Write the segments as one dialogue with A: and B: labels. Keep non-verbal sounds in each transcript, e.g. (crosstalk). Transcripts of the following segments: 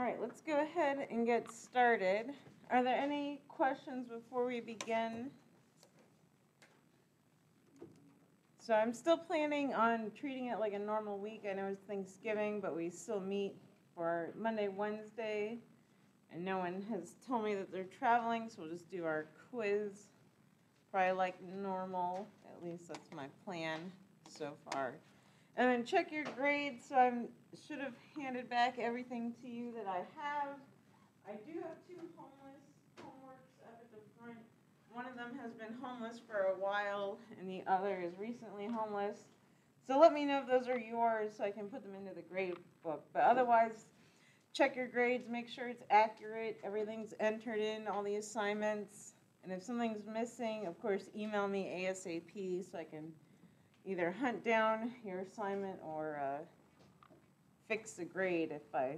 A: All right, let's go ahead and get started. Are there any questions before we begin? So I'm still planning on treating it like a normal week. I know it's Thanksgiving, but we still meet for Monday, Wednesday. And no one has told me that they're traveling, so we'll just do our quiz. Probably like normal, at least that's my plan so far. And then check your grades, so I should have handed back everything to you that I have. I do have two homeless homeworks up at the front. One of them has been homeless for a while, and the other is recently homeless. So let me know if those are yours, so I can put them into the grade book. But otherwise, check your grades, make sure it's accurate, everything's entered in, all the assignments. And if something's missing, of course, email me ASAP so I can either hunt down your assignment or uh, fix the grade if I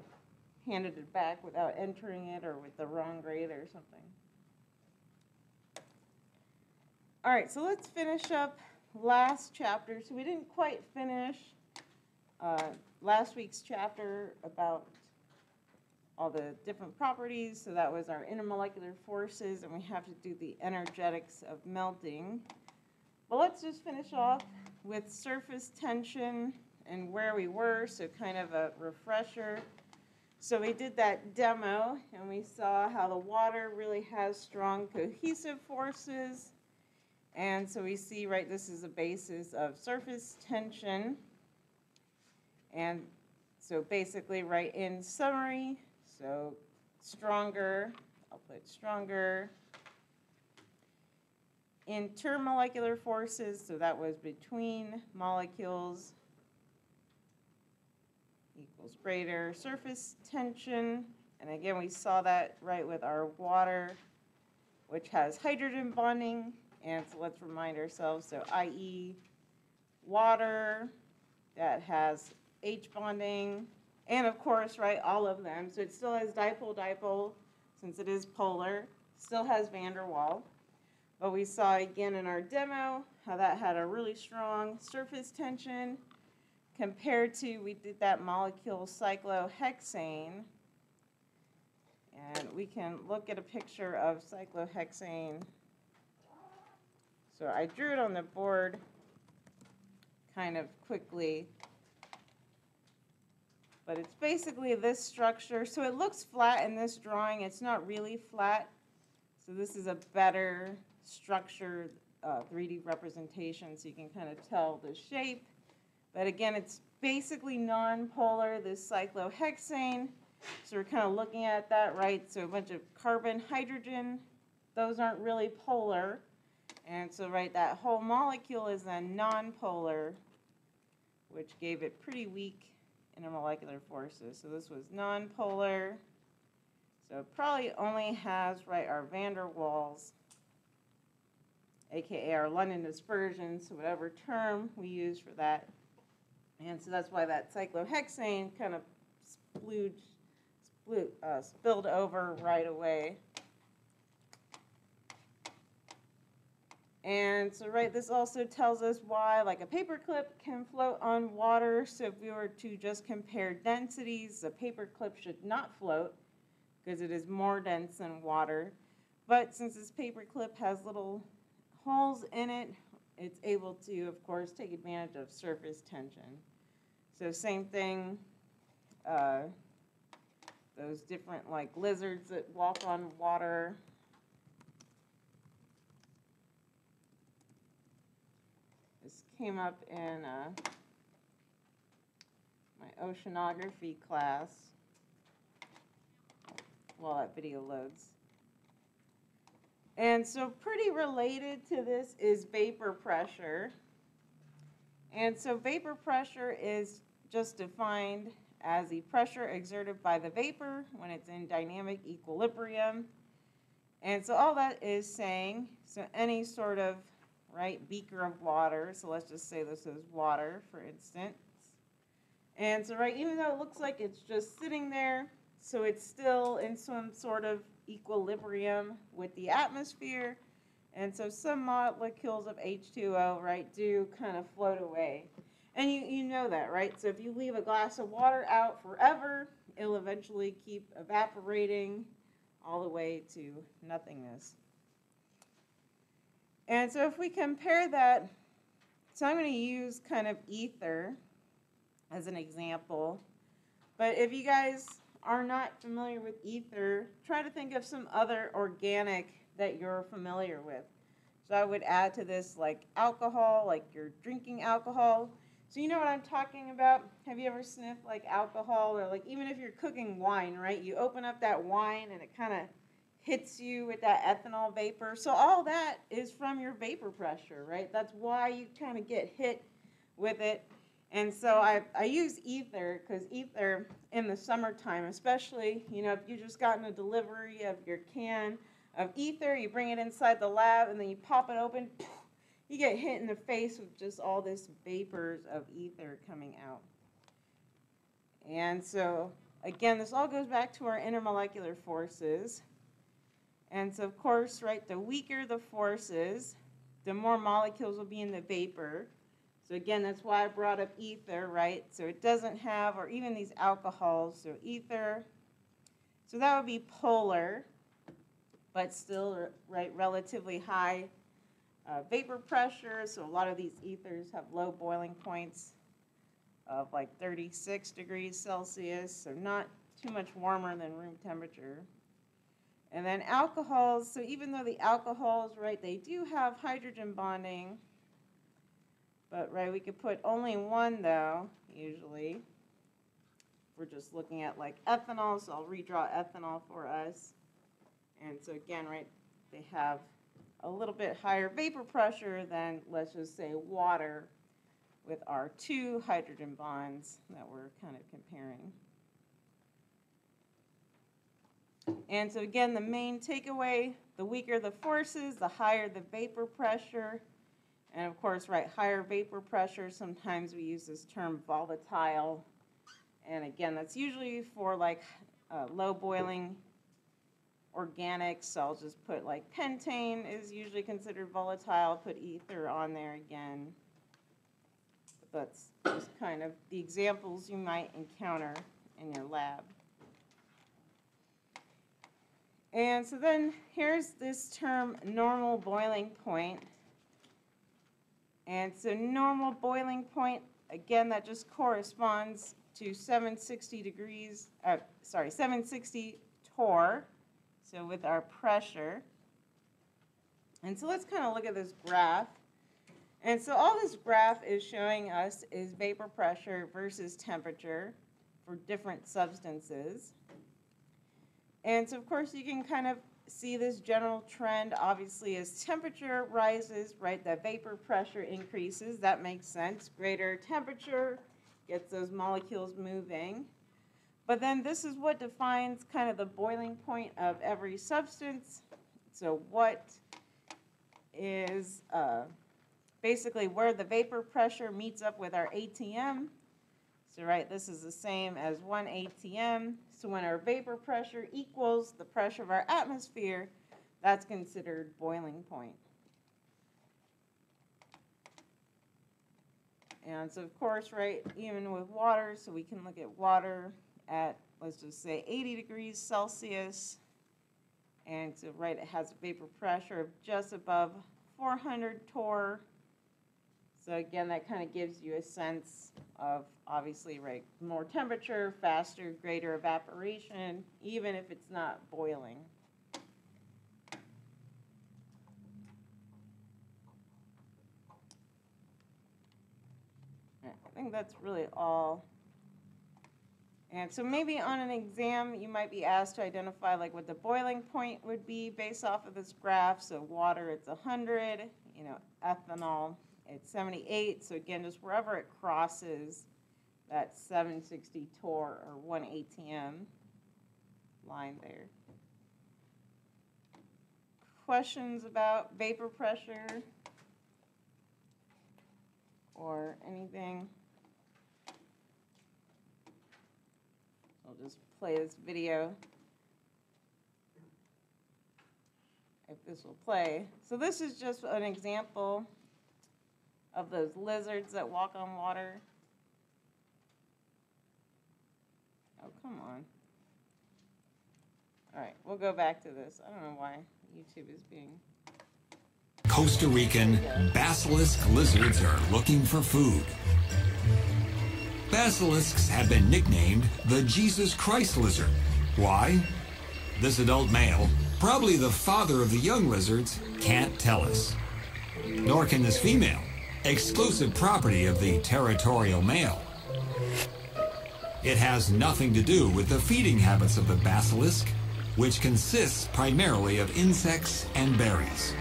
A: handed it back without entering it or with the wrong grade or something. All right, so let's finish up last chapter. So we didn't quite finish uh, last week's chapter about all the different properties. So that was our intermolecular forces, and we have to do the energetics of melting. But let's just finish off with surface tension and where we were, so kind of a refresher. So we did that demo, and we saw how the water really has strong cohesive forces. And so we see, right, this is a basis of surface tension. And so basically, right, in summary, so stronger, I'll put stronger. Intermolecular forces, so that was between molecules, equals greater surface tension. And again, we saw that right with our water, which has hydrogen bonding. And so let's remind ourselves, so i.e. water that has H bonding, and of course, right, all of them. So it still has dipole-dipole, since it is polar, still has van der Waal. But we saw again in our demo how that had a really strong surface tension compared to, we did that molecule cyclohexane. And we can look at a picture of cyclohexane. So I drew it on the board kind of quickly. But it's basically this structure. So it looks flat in this drawing. It's not really flat. So this is a better structure, uh, 3D representation so you can kind of tell the shape. But again, it's basically non-polar, this cyclohexane. So we're kind of looking at that, right? So a bunch of carbon, hydrogen, those aren't really polar. And so, right, that whole molecule is then non-polar, which gave it pretty weak intermolecular forces. So this was non-polar. So it probably only has, right, our van der Waals, aka our London dispersion, so whatever term we use for that. And so that's why that cyclohexane kind of splooged, splu, uh, spilled over right away. And so, right, this also tells us why, like a paperclip can float on water. So if we were to just compare densities, a paperclip should not float because it is more dense than water. But since this paperclip has little holes in it, it's able to, of course, take advantage of surface tension. So same thing, uh, those different like lizards that walk on water, This came up in uh, my oceanography class while that video loads. And so pretty related to this is vapor pressure. And so vapor pressure is just defined as the pressure exerted by the vapor when it's in dynamic equilibrium. And so all that is saying, so any sort of right? Beaker of water. So let's just say this is water, for instance. And so, right, even though it looks like it's just sitting there, so it's still in some sort of equilibrium with the atmosphere. And so some molecules of H2O, right, do kind of float away. And you, you know that, right? So if you leave a glass of water out forever, it'll eventually keep evaporating all the way to nothingness. And so if we compare that, so I'm going to use kind of ether as an example. But if you guys are not familiar with ether, try to think of some other organic that you're familiar with. So I would add to this like alcohol, like you're drinking alcohol. So you know what I'm talking about? Have you ever sniffed like alcohol or like even if you're cooking wine, right? You open up that wine and it kind of hits you with that ethanol vapor. So all that is from your vapor pressure, right? That's why you kind of get hit with it. And so I, I use ether because ether in the summertime, especially, you know, if you just gotten a delivery of your can of ether, you bring it inside the lab and then you pop it open, you get hit in the face with just all this vapors of ether coming out. And so, again, this all goes back to our intermolecular forces. And so, of course, right, the weaker the forces, the more molecules will be in the vapor. So again, that's why I brought up ether, right? So it doesn't have, or even these alcohols, so ether. So that would be polar, but still, right, relatively high uh, vapor pressure. So a lot of these ethers have low boiling points of like 36 degrees Celsius, so not too much warmer than room temperature. And then alcohols, so even though the alcohols, right, they do have hydrogen bonding, but right, we could put only one though, usually. We're just looking at like ethanol, so I'll redraw ethanol for us. And so again, right, they have a little bit higher vapor pressure than, let's just say, water with our two hydrogen bonds that we're kind of comparing. And so again, the main takeaway, the weaker the forces, the higher the vapor pressure. And of course, right, higher vapor pressure, sometimes we use this term volatile. And again, that's usually for like uh, low boiling organics. So I'll just put like pentane is usually considered volatile, put ether on there again. That's just kind of the examples you might encounter in your lab. And so then here's this term normal boiling point. And so normal boiling point, again, that just corresponds to 760 degrees, uh, sorry, 760 torr, so with our pressure. And so let's kind of look at this graph. And so all this graph is showing us is vapor pressure versus temperature for different substances. And so, of course, you can kind of see this general trend. Obviously, as temperature rises, right, that vapor pressure increases. That makes sense. Greater temperature gets those molecules moving. But then this is what defines kind of the boiling point of every substance. So what is uh, basically where the vapor pressure meets up with our ATM. So right, this is the same as one ATM. So when our vapor pressure equals the pressure of our atmosphere, that's considered boiling point. And so of course, right, even with water, so we can look at water at, let's just say 80 degrees Celsius. And so right, it has a vapor pressure of just above 400 torr. So again, that kind of gives you a sense of obviously, right, more temperature, faster, greater evaporation, even if it's not boiling. I think that's really all. And so maybe on an exam, you might be asked to identify like what the boiling point would be based off of this graph. So water, it's 100, you know, ethanol, it's 78. So again, just wherever it crosses that 760 torr or 1 ATM line there. Questions about vapor pressure or anything? I'll just play this video. If this will play. So this is just an example of those lizards that walk on water. Oh, come on. All right, we'll go back to this. I don't know why YouTube is being.
B: Costa Rican basilisk lizards are looking for food. Basilisks have been nicknamed the Jesus Christ lizard. Why? This adult male, probably the father of the young lizards, can't tell us. Nor can this female, exclusive property of the territorial male. It has nothing to do with the feeding habits of the basilisk, which consists primarily of insects and berries.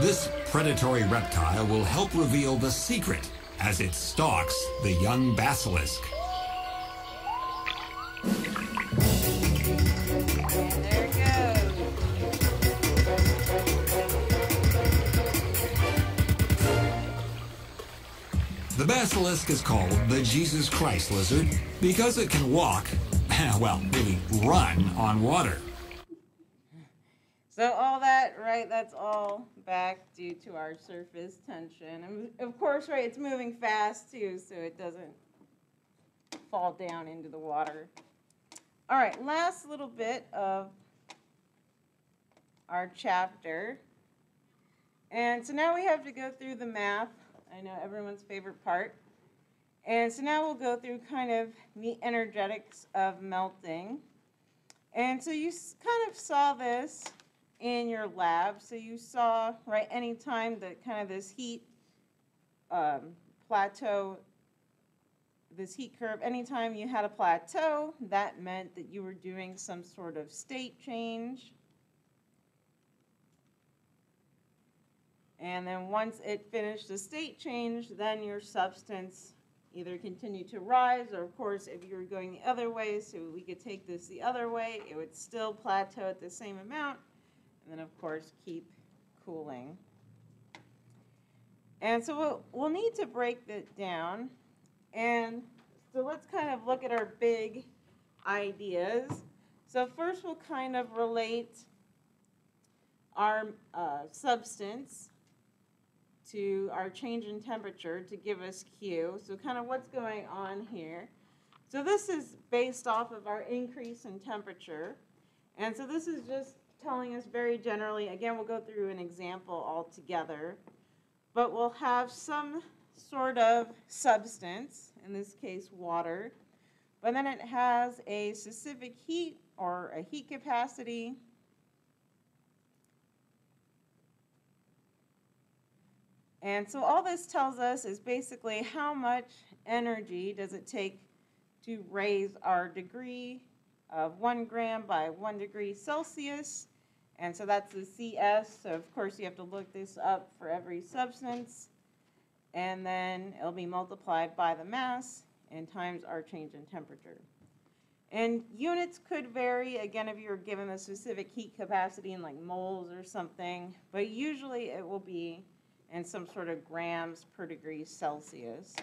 B: This predatory reptile will help reveal the secret as it stalks the young basilisk. The basilisk is called the Jesus Christ lizard because it can walk, (laughs) well, really run on water.
A: So all that, right, that's all back due to our surface tension. And of course, right, it's moving fast too, so it doesn't fall down into the water. All right, last little bit of our chapter. And so now we have to go through the math. I know everyone's favorite part. And so now we'll go through kind of the energetics of melting. And so you kind of saw this in your lab. So you saw, right, anytime that kind of this heat um, plateau, this heat curve, anytime you had a plateau, that meant that you were doing some sort of state change. And then once it finished the state change, then your substance either continued to rise, or of course, if you were going the other way, so we could take this the other way, it would still plateau at the same amount, and then of course, keep cooling. And so we'll, we'll need to break that down. And so let's kind of look at our big ideas. So first we'll kind of relate our uh, substance to our change in temperature to give us Q. So kind of what's going on here. So this is based off of our increase in temperature. And so this is just telling us very generally, again, we'll go through an example all together, but we'll have some sort of substance, in this case water, but then it has a specific heat or a heat capacity And so all this tells us is basically how much energy does it take to raise our degree of one gram by one degree Celsius. And so that's the CS. So of course you have to look this up for every substance. And then it'll be multiplied by the mass and times our change in temperature. And units could vary, again, if you're given a specific heat capacity in like moles or something, but usually it will be in some sort of grams per degree Celsius.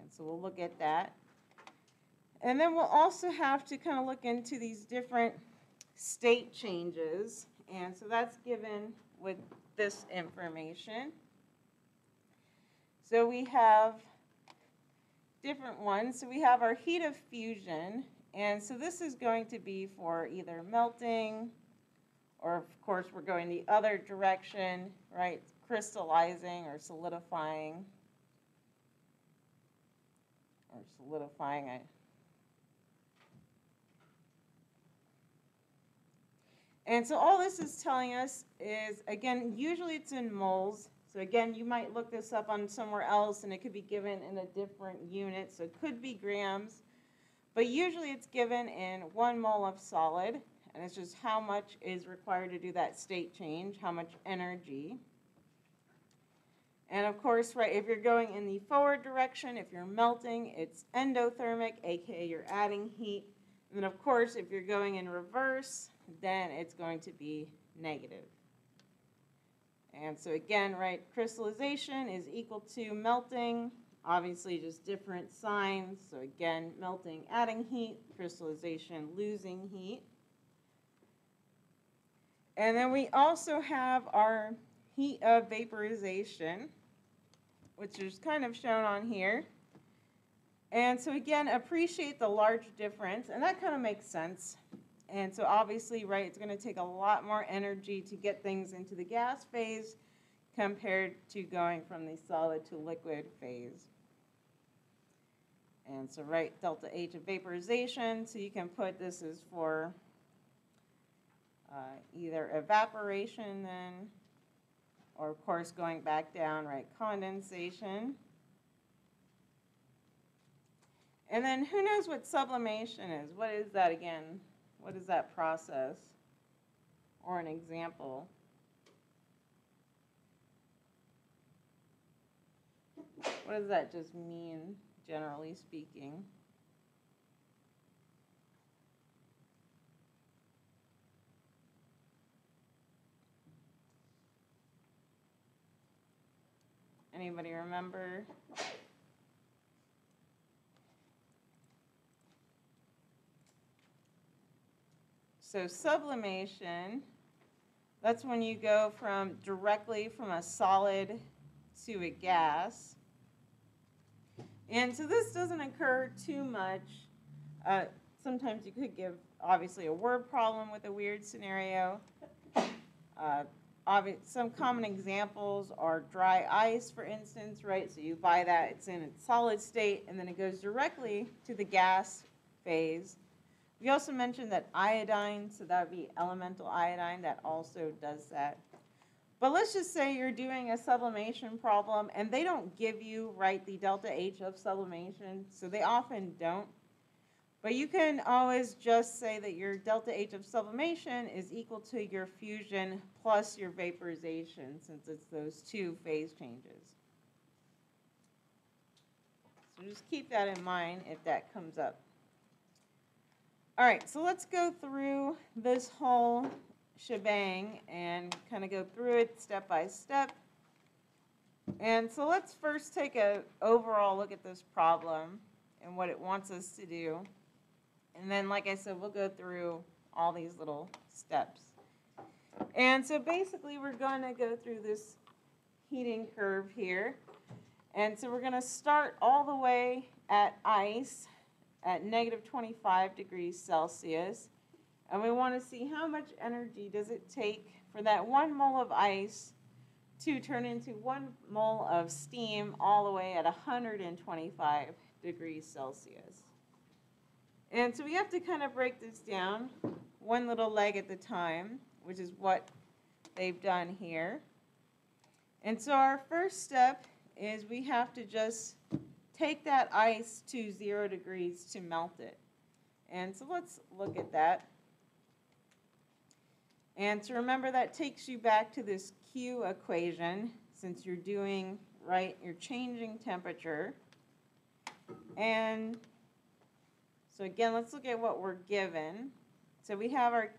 A: And so we'll look at that. And then we'll also have to kind of look into these different state changes. And so that's given with this information. So we have different ones. So we have our heat of fusion. And so this is going to be for either melting, or of course, we're going the other direction, right? Crystallizing or solidifying. Or solidifying, I. And so all this is telling us is, again, usually it's in moles. So again, you might look this up on somewhere else and it could be given in a different unit. So it could be grams. But usually it's given in one mole of solid and it's just how much is required to do that state change, how much energy. And of course, right, if you're going in the forward direction, if you're melting, it's endothermic, aka you're adding heat. And then of course, if you're going in reverse, then it's going to be negative. And so again, right, crystallization is equal to melting, obviously just different signs. So again, melting adding heat, crystallization losing heat. And then we also have our heat of vaporization, which is kind of shown on here. And so again, appreciate the large difference, and that kind of makes sense. And so obviously, right, it's going to take a lot more energy to get things into the gas phase compared to going from the solid to liquid phase. And so right, delta H of vaporization, so you can put this as for uh, either evaporation then, or of course going back down, right, condensation. And then who knows what sublimation is? What is that again? What is that process? Or an example? What does that just mean, generally speaking? Anybody remember? So sublimation, that's when you go from directly from a solid to a gas. And so this doesn't occur too much. Uh, sometimes you could give, obviously, a word problem with a weird scenario. Uh, some common examples are dry ice, for instance, right? So you buy that, it's in its solid state, and then it goes directly to the gas phase. We also mentioned that iodine, so that would be elemental iodine, that also does that. But let's just say you're doing a sublimation problem and they don't give you, right, the delta H of sublimation, so they often don't. But you can always just say that your delta H of sublimation is equal to your fusion plus your vaporization, since it's those two phase changes. So just keep that in mind if that comes up. All right, so let's go through this whole shebang and kind of go through it step by step. And so let's first take a overall look at this problem and what it wants us to do. And then, like I said, we'll go through all these little steps. And so basically, we're going to go through this heating curve here. And so we're going to start all the way at ice at negative 25 degrees Celsius. And we want to see how much energy does it take for that one mole of ice to turn into one mole of steam all the way at 125 degrees Celsius. And so we have to kind of break this down one little leg at the time, which is what they've done here. And so our first step is we have to just take that ice to zero degrees to melt it. And so let's look at that. And to remember that takes you back to this Q equation, since you're doing, right, you're changing temperature. And so again, let's look at what we're given. So we have our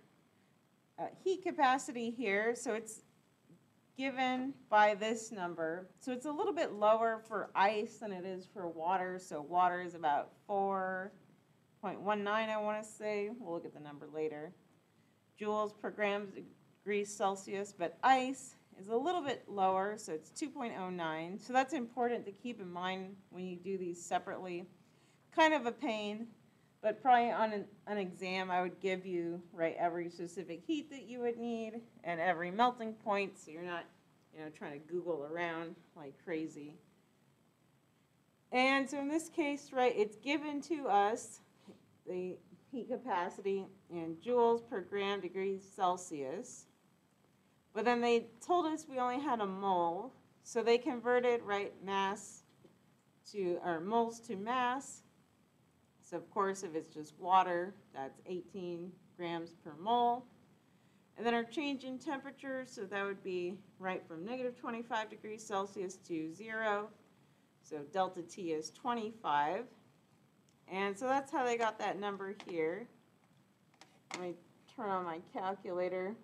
A: uh, heat capacity here, so it's given by this number. So it's a little bit lower for ice than it is for water. So water is about 4.19, I want to say. We'll look at the number later. Joules per gram degrees Celsius, but ice is a little bit lower, so it's 2.09. So that's important to keep in mind when you do these separately. Kind of a pain, but probably on an, an exam, I would give you, right, every specific heat that you would need and every melting point, so you're not, you know, trying to Google around like crazy. And so in this case, right, it's given to us the heat capacity in joules per gram degrees Celsius. But then they told us we only had a mole, so they converted, right, mass to, or moles to mass. So of course, if it's just water, that's 18 grams per mole. And then our change in temperature, so that would be right from negative 25 degrees Celsius to zero. So delta T is 25. And so that's how they got that number here. Let me turn on my calculator.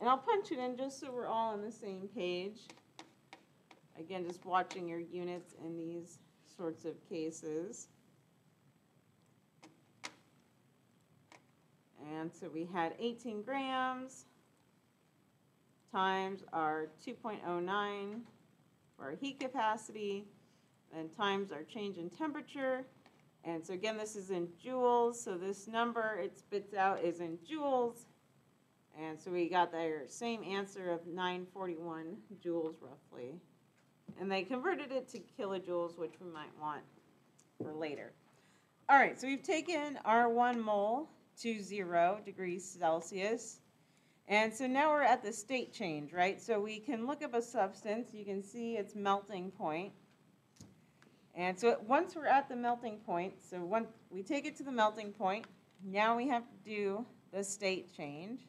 A: And I'll punch it in just so we're all on the same page. Again, just watching your units in these sorts of cases. And so we had 18 grams times our 2.09 for our heat capacity, and times our change in temperature. And so again, this is in joules, so this number it spits out is in joules. And so we got their same answer of 941 joules roughly. And they converted it to kilojoules, which we might want for later. All right, so we've taken our one mole to zero degrees Celsius. And so now we're at the state change, right? So we can look up a substance, you can see its melting point. And so once we're at the melting point, so once we take it to the melting point, now we have to do the state change.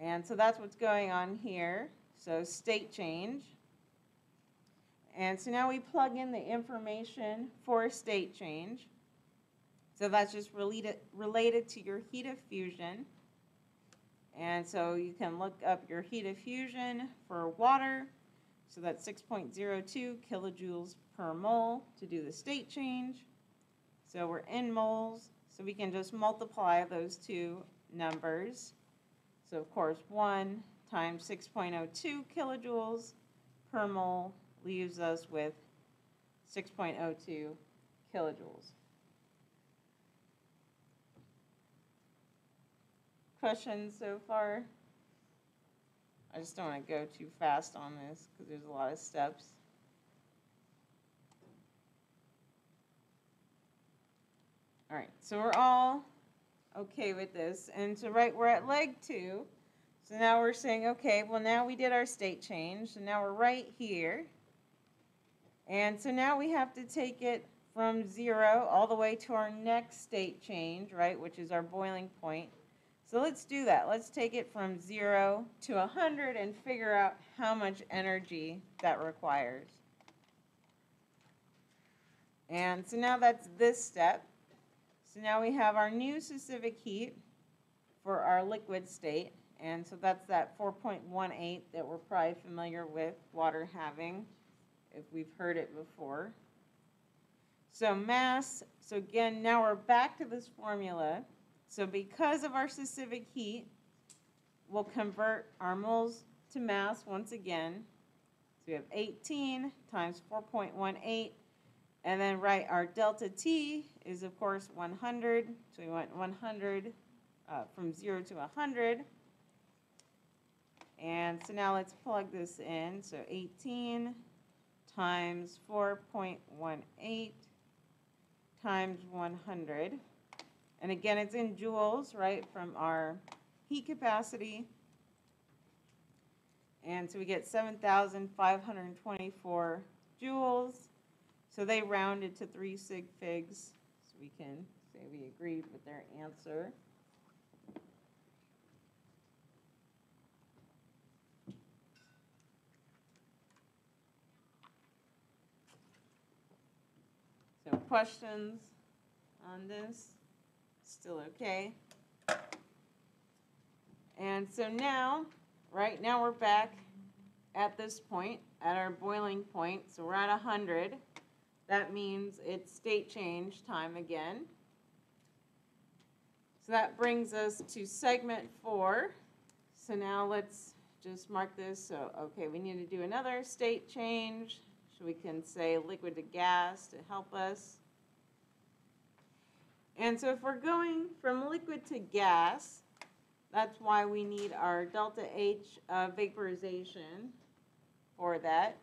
A: And so that's what's going on here. So state change. And so now we plug in the information for state change. So that's just related, related to your heat of fusion. And so you can look up your heat of fusion for water. So that's 6.02 kilojoules per mole to do the state change. So we're in moles, so we can just multiply those two numbers. So of course, 1 times 6.02 kilojoules per mole leaves us with 6.02 kilojoules. Questions so far? I just don't want to go too fast on this because there's a lot of steps. All right, so we're all okay with this. And so, right, we're at leg two. So now we're saying, okay, well, now we did our state change. So now we're right here. And so now we have to take it from zero all the way to our next state change, right, which is our boiling point. So let's do that. Let's take it from zero to 100 and figure out how much energy that requires. And so now that's this step. So now we have our new specific heat for our liquid state. And so that's that 4.18 that we're probably familiar with water having if we've heard it before. So mass, so again, now we're back to this formula. So because of our specific heat, we'll convert our moles to mass once again. So we have 18 times 4.18, and then write our delta T is of course 100. So we went 100 uh, from 0 to 100. And so now let's plug this in. So 18 times 4.18 times 100. And again, it's in joules, right, from our heat capacity. And so we get 7,524 joules. So they rounded to three sig figs. So we can say we agreed with their answer. So questions on this? Still okay? And so now, right now we're back at this point, at our boiling point. So we're at 100. That means it's state change time again. So that brings us to segment four. So now let's just mark this. So, okay, we need to do another state change. So we can say liquid to gas to help us. And so if we're going from liquid to gas, that's why we need our delta H uh, vaporization for that.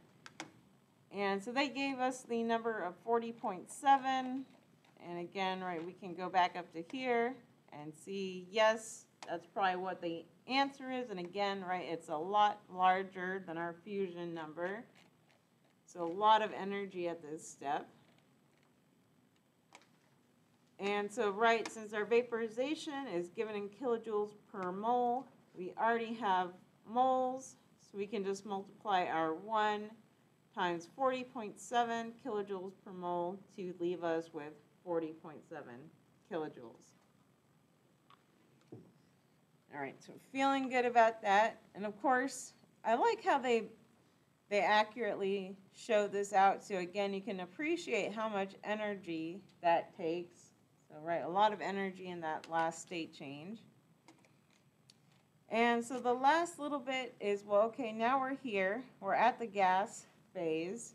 A: And so they gave us the number of 40.7. And again, right, we can go back up to here and see, yes, that's probably what the answer is. And again, right, it's a lot larger than our fusion number. So a lot of energy at this step. And so, right, since our vaporization is given in kilojoules per mole, we already have moles, so we can just multiply our 1 times 40.7 kilojoules per mole to leave us with 40.7 kilojoules. All right, so feeling good about that. And of course, I like how they they accurately show this out. So again, you can appreciate how much energy that takes. So right, a lot of energy in that last state change. And so the last little bit is, well, okay, now we're here, we're at the gas phase,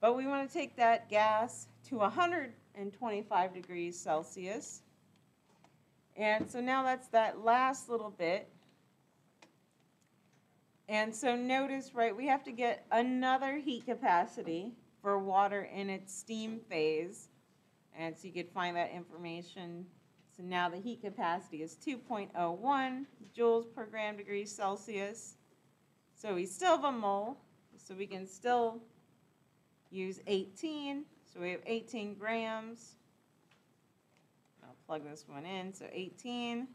A: but we want to take that gas to 125 degrees Celsius. And so now that's that last little bit. And so notice, right, we have to get another heat capacity for water in its steam phase. And so you could find that information. So now the heat capacity is 2.01 joules per gram degree Celsius. So we still have a mole, so we can still use 18. So we have 18 grams. I'll plug this one in. So 18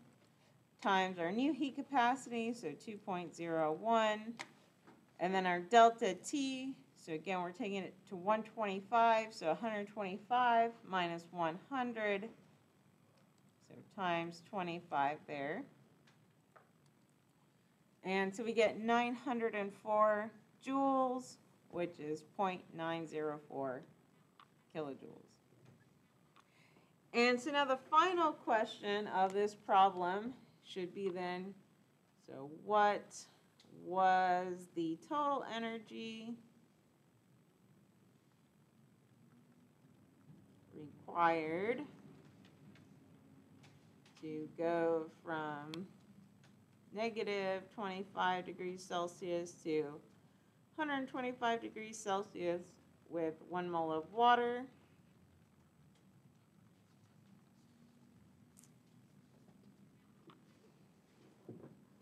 A: times our new heat capacity, so 2.01. And then our delta T, so again, we're taking it to 125, so 125 minus 100, so times 25 there. And so we get 904 joules, which is 0.904 kilojoules. And so now the final question of this problem should be then, so what was the total energy required to go from negative 25 degrees Celsius to 125 degrees Celsius with one mole of water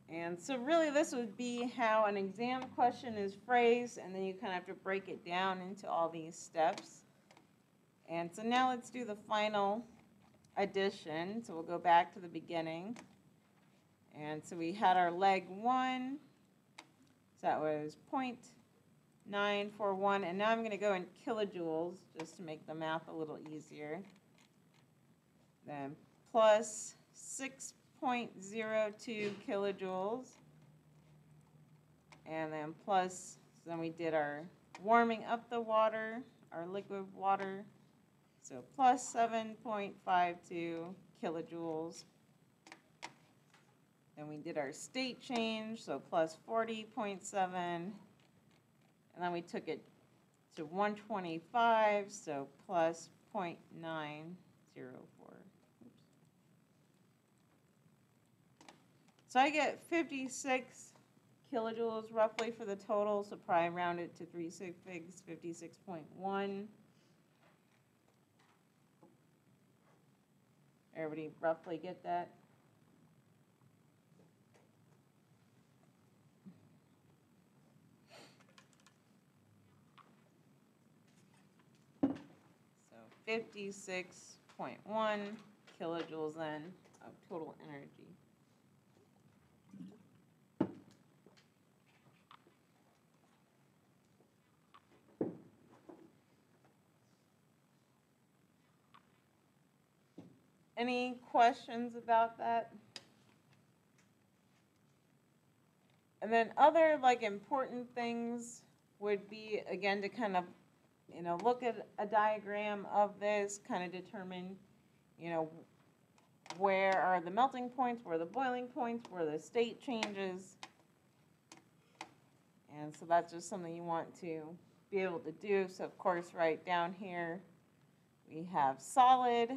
A: And so really this would be how an exam question is phrased and then you kind of have to break it down into all these steps. And so now let's do the final addition. So we'll go back to the beginning. And so we had our leg one. So that was 0.941. And now I'm going to go in kilojoules just to make the math a little easier. Then plus 6.02 kilojoules. And then plus, so then we did our warming up the water, our liquid water. So plus 7.52 kilojoules. Then we did our state change, so plus 40.7. And then we took it to 125, so plus 0.904. So I get 56 kilojoules roughly for the total, so probably round it to three sig figs, 56.1. Everybody roughly get that? So 56.1 kilojoules then of total energy. Any questions about that? And then other like important things would be, again, to kind of, you know, look at a diagram of this, kind of determine, you know, where are the melting points, where are the boiling points, where the state changes. And so that's just something you want to be able to do. So of course, right down here, we have solid,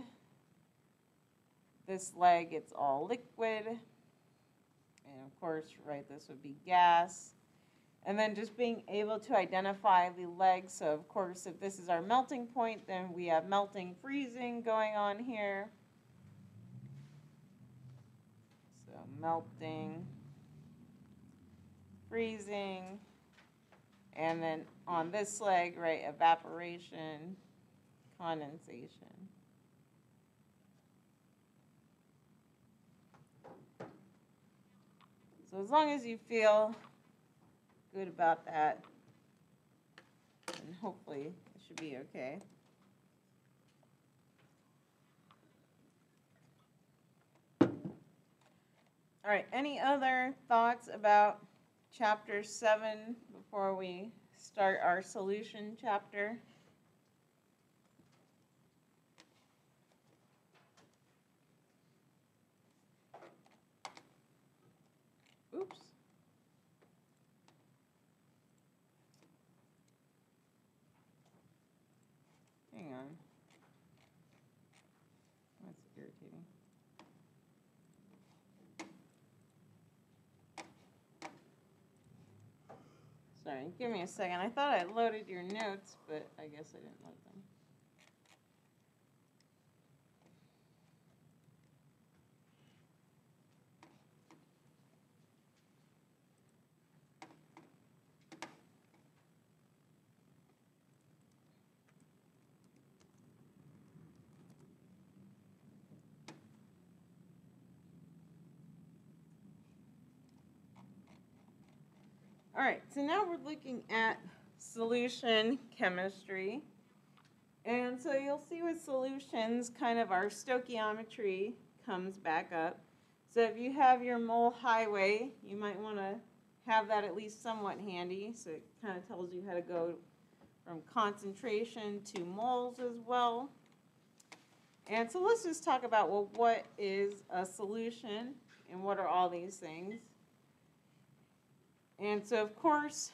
A: this leg, it's all liquid. And of course, right, this would be gas. And then just being able to identify the legs. So of course, if this is our melting point, then we have melting, freezing going on here. So melting, freezing, and then on this leg, right, evaporation, condensation. So as long as you feel good about that, then hopefully it should be okay. All right, any other thoughts about chapter seven before we start our solution chapter? right, give me a second. I thought I loaded your notes, but I guess I didn't load them. All right, so now we're looking at solution chemistry. And so you'll see with solutions, kind of our stoichiometry comes back up. So if you have your mole highway, you might want to have that at least somewhat handy. So it kind of tells you how to go from concentration to moles as well. And so let's just talk about, well, what is a solution and what are all these things? And so, of course,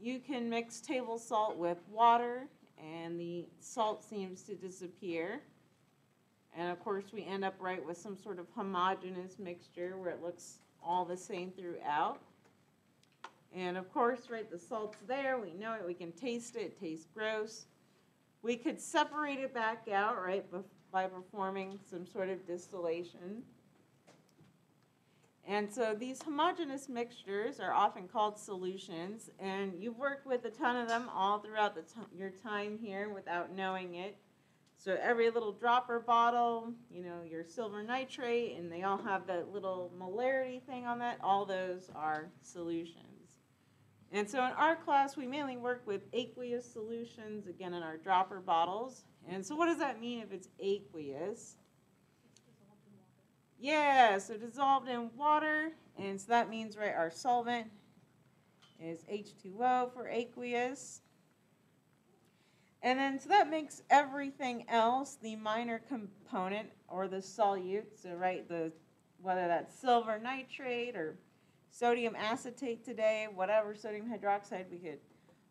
A: you can mix table salt with water, and the salt seems to disappear. And of course, we end up right with some sort of homogeneous mixture where it looks all the same throughout. And of course, right, the salt's there, we know it, we can taste it, it tastes gross. We could separate it back out, right, by performing some sort of distillation. And so these homogeneous mixtures are often called solutions, and you've worked with a ton of them all throughout the your time here without knowing it. So every little dropper bottle, you know, your silver nitrate, and they all have that little molarity thing on that, all those are solutions. And so in our class, we mainly work with aqueous solutions, again, in our dropper bottles. And so what does that mean if it's aqueous? Yeah, so dissolved in water, and so that means, right, our solvent is H2O for aqueous. And then, so that makes everything else the minor component or the solute. So, right, the whether that's silver nitrate or sodium acetate today, whatever sodium hydroxide, we could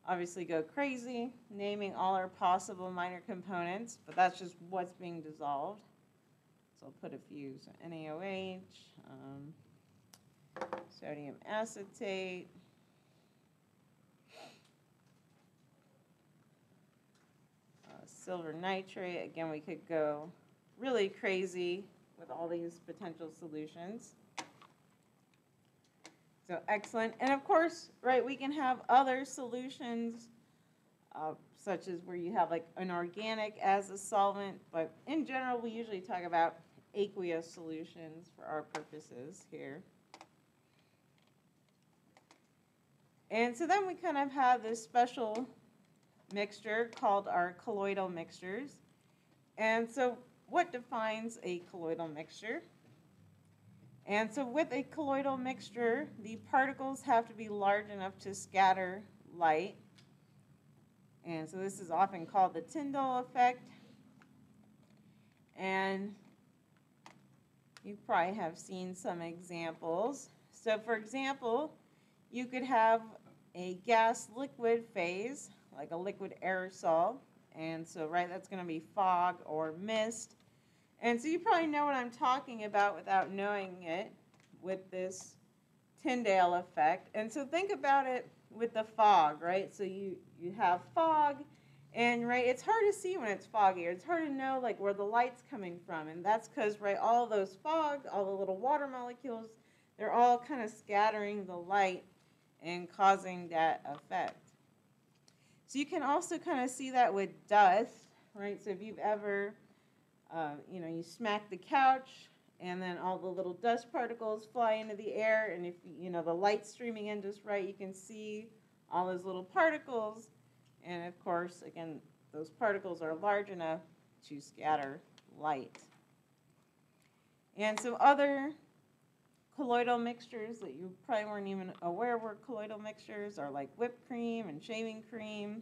A: obviously go crazy naming all our possible minor components, but that's just what's being dissolved. So I'll put a few, so NaOH, um, sodium acetate. Uh, silver nitrate, again, we could go really crazy with all these potential solutions. So excellent, and of course, right, we can have other solutions, uh, such as where you have like an organic as a solvent, but in general, we usually talk about aqueous solutions for our purposes here. And so then we kind of have this special mixture called our colloidal mixtures. And so what defines a colloidal mixture? And so with a colloidal mixture, the particles have to be large enough to scatter light. And so this is often called the Tyndall effect. And you probably have seen some examples. So for example, you could have a gas liquid phase, like a liquid aerosol. And so, right, that's going to be fog or mist. And so you probably know what I'm talking about without knowing it with this Tyndall effect. And so think about it with the fog, right? So you, you have fog, and right, it's hard to see when it's foggy. It's hard to know like where the light's coming from. And that's because, right, all those fog, all the little water molecules, they're all kind of scattering the light and causing that effect. So you can also kind of see that with dust, right? So if you've ever uh, you know, you smack the couch, and then all the little dust particles fly into the air, and if you know the light's streaming in just right, you can see all those little particles, and of course, again, those particles are large enough to scatter light. And some other colloidal mixtures that you probably weren't even aware were colloidal mixtures are like whipped cream and shaving cream.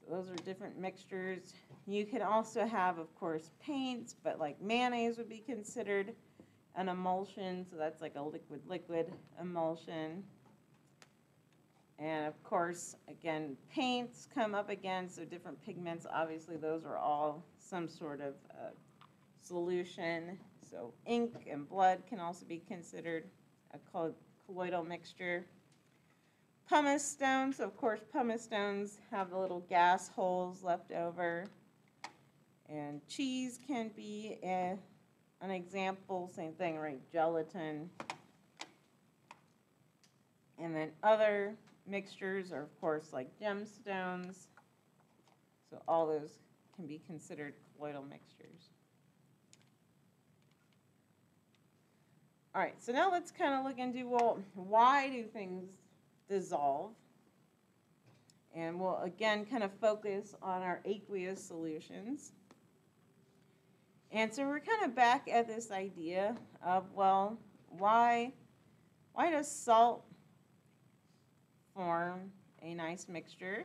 A: So those are different mixtures. You can also have, of course, paints, but like mayonnaise would be considered an emulsion, so that's like a liquid-liquid emulsion. And of course, again, paints come up again, so different pigments, obviously those are all some sort of uh, solution. So ink and blood can also be considered a colloidal mixture. pumice stones, of course, pumice stones have the little gas holes left over. And cheese can be a, an example, same thing, right? Gelatin. And then other mixtures are, of course, like gemstones. So all those can be considered colloidal mixtures. All right, so now let's kind of look into, well, why do things dissolve? And we'll again kind of focus on our aqueous solutions. And so we're kind of back at this idea of, well, why, why does salt form a nice mixture?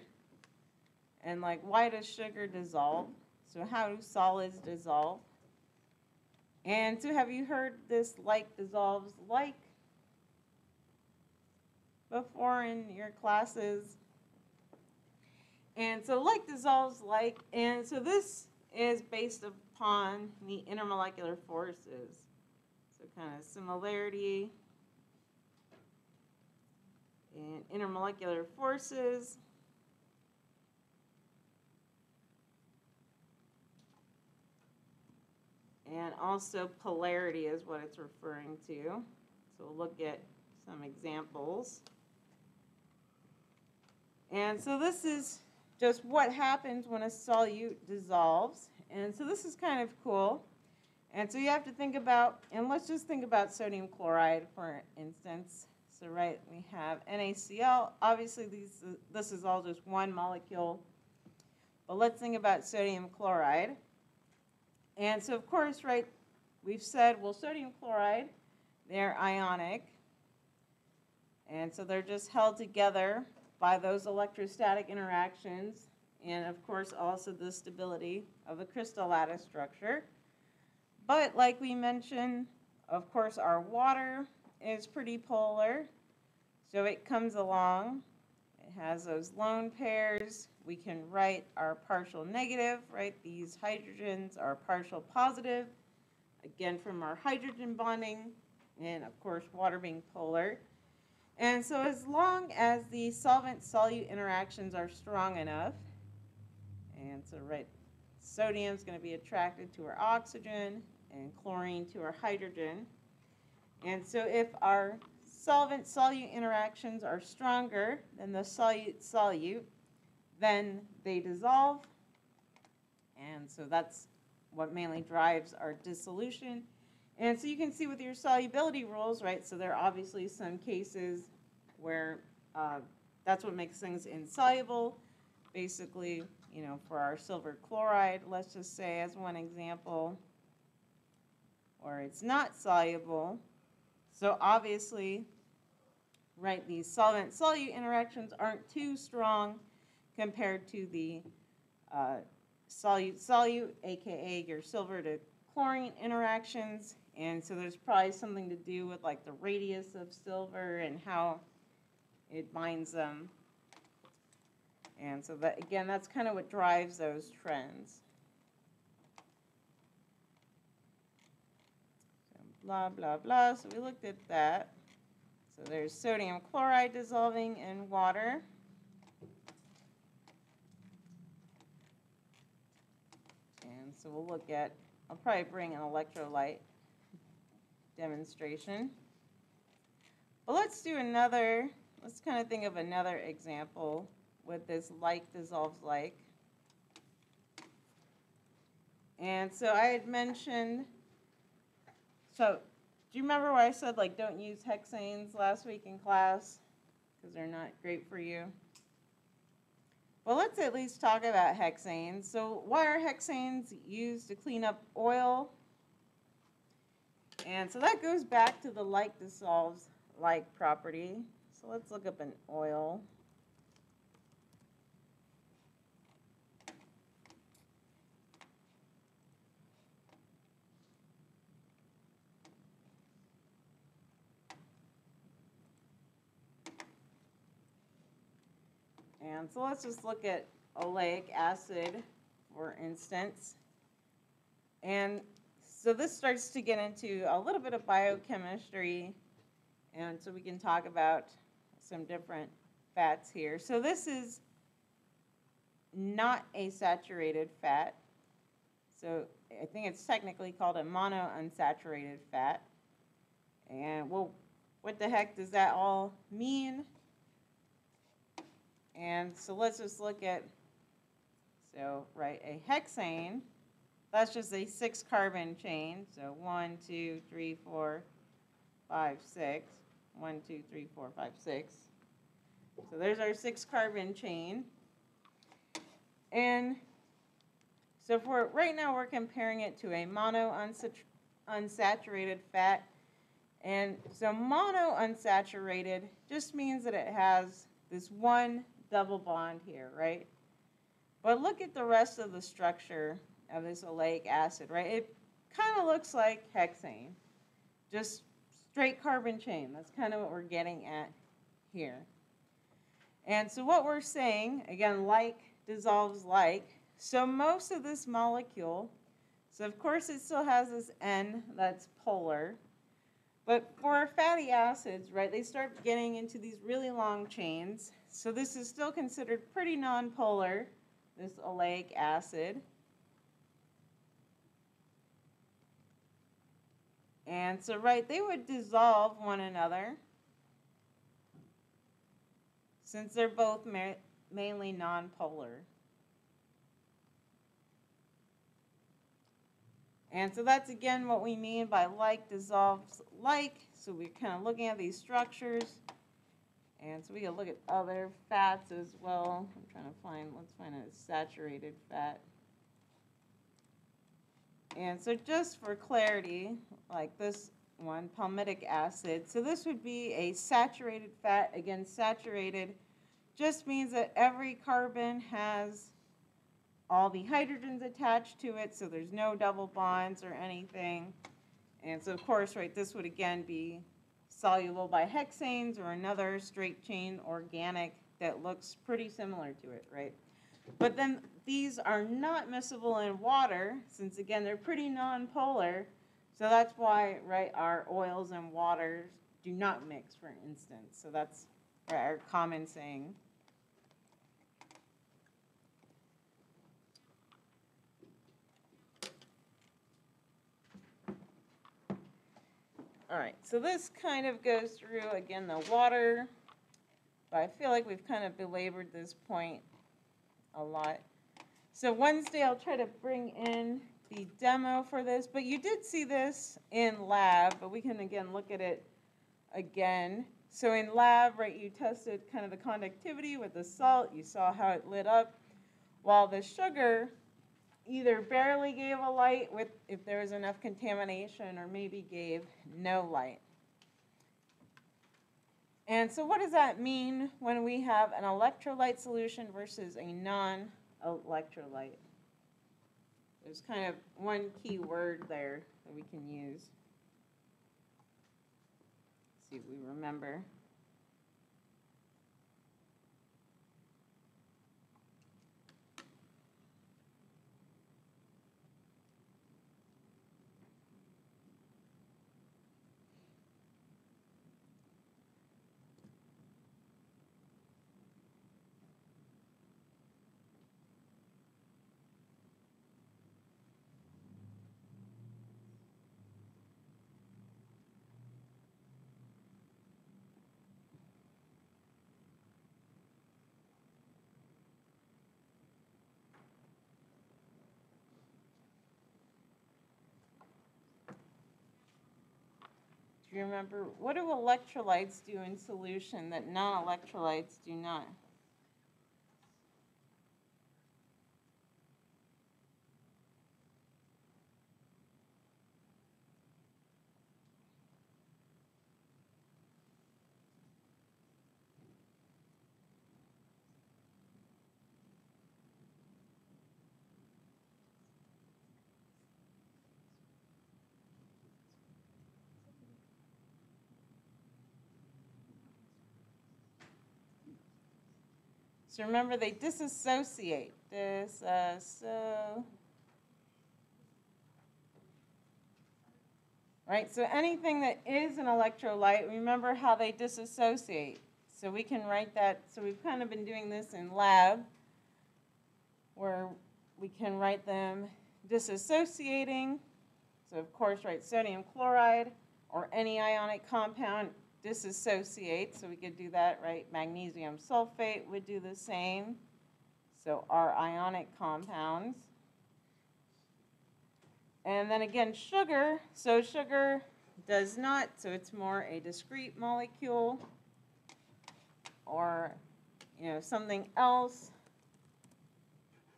A: And like, why does sugar dissolve? So how do solids dissolve? And so have you heard this like dissolves like before in your classes? And so like dissolves like, and so this is based upon the intermolecular forces. So kind of similarity in intermolecular forces. And also polarity is what it's referring to. So we'll look at some examples. And so this is just what happens when a solute dissolves. And so this is kind of cool. And so you have to think about, and let's just think about sodium chloride for instance. So right, we have NaCl. Obviously, these, this is all just one molecule. But let's think about sodium chloride. And so, of course, right, we've said, well, sodium chloride, they're ionic. And so they're just held together by those electrostatic interactions and, of course, also the stability of the crystal lattice structure. But like we mentioned, of course, our water is pretty polar. So it comes along. It has those lone pairs. We can write our partial negative, right? These hydrogens are partial positive, again from our hydrogen bonding, and of course water being polar. And so as long as the solvent-solute interactions are strong enough, and so right, sodium is going to be attracted to our oxygen, and chlorine to our hydrogen. And so if our solvent-solute interactions are stronger than the solute-solute, then they dissolve. And so that's what mainly drives our dissolution. And so you can see with your solubility rules, right, so there are obviously some cases where uh, that's what makes things insoluble. Basically, you know, for our silver chloride, let's just say as one example, or it's not soluble. So obviously, right, these solvent-solute interactions aren't too strong compared to the uh, solute-solute, aka your silver to chlorine interactions. And so there's probably something to do with like the radius of silver and how it binds them. And so that, again, that's kind of what drives those trends. So blah, blah, blah. So we looked at that. So there's sodium chloride dissolving in water. And so we'll look at, I'll probably bring an electrolyte demonstration. But let's do another, let's kind of think of another example with this like dissolves like. And so I had mentioned, so do you remember why I said, like, don't use hexanes last week in class? Because they're not great for you. Well, let's at least talk about hexanes. So why are hexanes used to clean up oil? And so that goes back to the like dissolves like property. So let's look up an oil. So let's just look at oleic acid, for instance. And so this starts to get into a little bit of biochemistry, and so we can talk about some different fats here. So this is not a saturated fat. So I think it's technically called a monounsaturated fat. And well, what the heck does that all mean? And so let's just look at, so, right, a hexane, that's just a six carbon chain. So one, two, three, four, five, six. One, two, three, four, five, six. So there's our six carbon chain. And so for right now, we're comparing it to a mono unsaturated fat. And so mono unsaturated just means that it has this one double bond here, right? But look at the rest of the structure of this oleic acid, right? It kind of looks like hexane, just straight carbon chain. That's kind of what we're getting at here. And so what we're saying, again, like dissolves like. So most of this molecule, so of course it still has this N that's polar, but for fatty acids, right, they start getting into these really long chains. So this is still considered pretty nonpolar, this oleic acid. And so, right, they would dissolve one another since they're both ma mainly nonpolar. And so that's again what we mean by like dissolves like. So we're kind of looking at these structures. And so we can look at other fats as well. I'm trying to find, let's find a saturated fat. And so just for clarity, like this one, palmitic acid. So this would be a saturated fat. Again, saturated just means that every carbon has all the hydrogens attached to it, so there's no double bonds or anything. And so, of course, right, this would again be soluble by hexanes or another straight chain organic that looks pretty similar to it, right? But then these are not miscible in water, since again, they're pretty nonpolar. So that's why, right, our oils and waters do not mix, for instance. So that's our common saying. All right, so this kind of goes through, again, the water, but I feel like we've kind of belabored this point a lot. So Wednesday, I'll try to bring in the demo for this, but you did see this in lab, but we can again look at it again. So in lab, right, you tested kind of the conductivity with the salt, you saw how it lit up, while the sugar either barely gave a light with if there was enough contamination or maybe gave no light. And so what does that mean when we have an electrolyte solution versus a non-electrolyte? There's kind of one key word there that we can use. Let's see if we remember. You remember, what do electrolytes do in solution that non-electrolytes do not? So remember, they disassociate. This, so. Right, so anything that is an electrolyte, remember how they disassociate. So we can write that, so we've kind of been doing this in lab, where we can write them disassociating. So of course, write sodium chloride or any ionic compound disassociate. So we could do that, right? Magnesium sulfate would do the same. So our ionic compounds. And then again, sugar. So sugar does not, so it's more a discrete molecule or, you know, something else.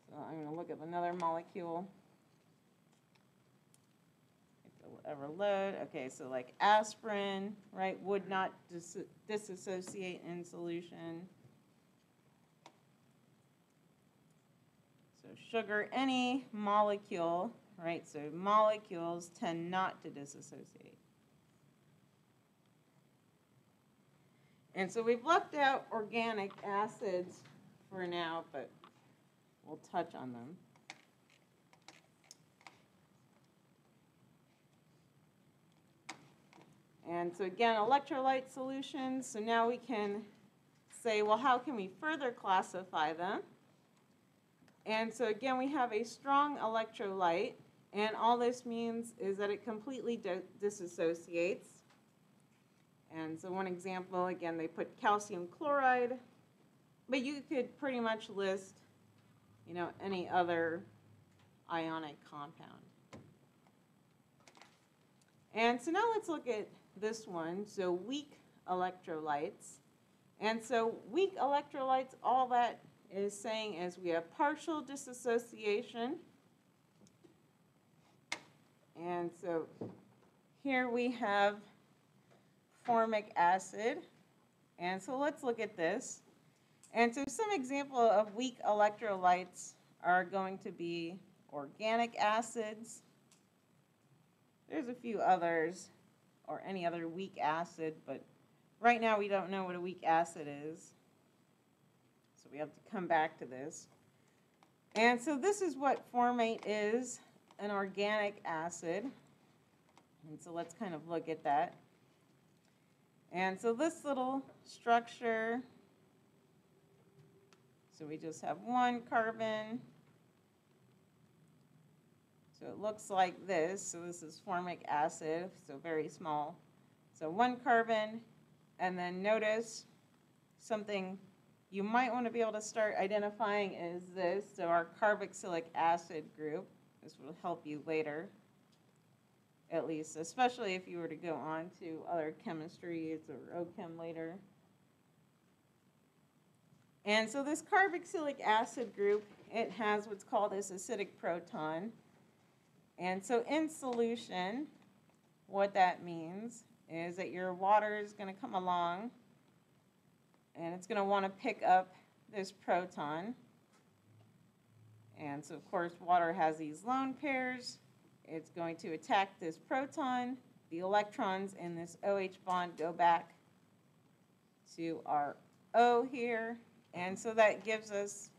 A: So I'm going to look up another molecule. If it'll load. Okay, so like aspirin, right, would not dis- disassociate in solution. So sugar, any molecule, right, so molecules tend not to disassociate. And so we've left out organic acids for now, but we'll touch on them. And so again, electrolyte solutions, so now we can say, well, how can we further classify them? And so again, we have a strong electrolyte, and all this means is that it completely di- disassociates. And so one example, again, they put calcium chloride, but you could pretty much list, you know, any other ionic compound. And so now let's look at this one, so weak electrolytes. And so weak electrolytes, all that is saying is we have partial disassociation. And so here we have formic acid. And so let's look at this. And so some example of weak electrolytes are going to be organic acids. There's a few others, or any other weak acid, but right now we don't know what a weak acid is. So we have to come back to this. And so this is what formate is, an organic acid. And so let's kind of look at that. And so this little structure, so we just have one carbon. So it looks like this. So this is formic acid, so very small. So one carbon, and then notice something you might want to be able to start identifying is this. So our carboxylic acid group. This will help you later at least, especially if you were to go on to other chemistries or OChem later. And so this carboxylic acid group, it has what's called this acidic proton. And so in solution, what that means is that your water is going to come along and it's going to want to pick up this proton. And so, of course, water has these lone pairs. It's going to attack this proton. The electrons in this OH bond go back to our O here. And so that gives us,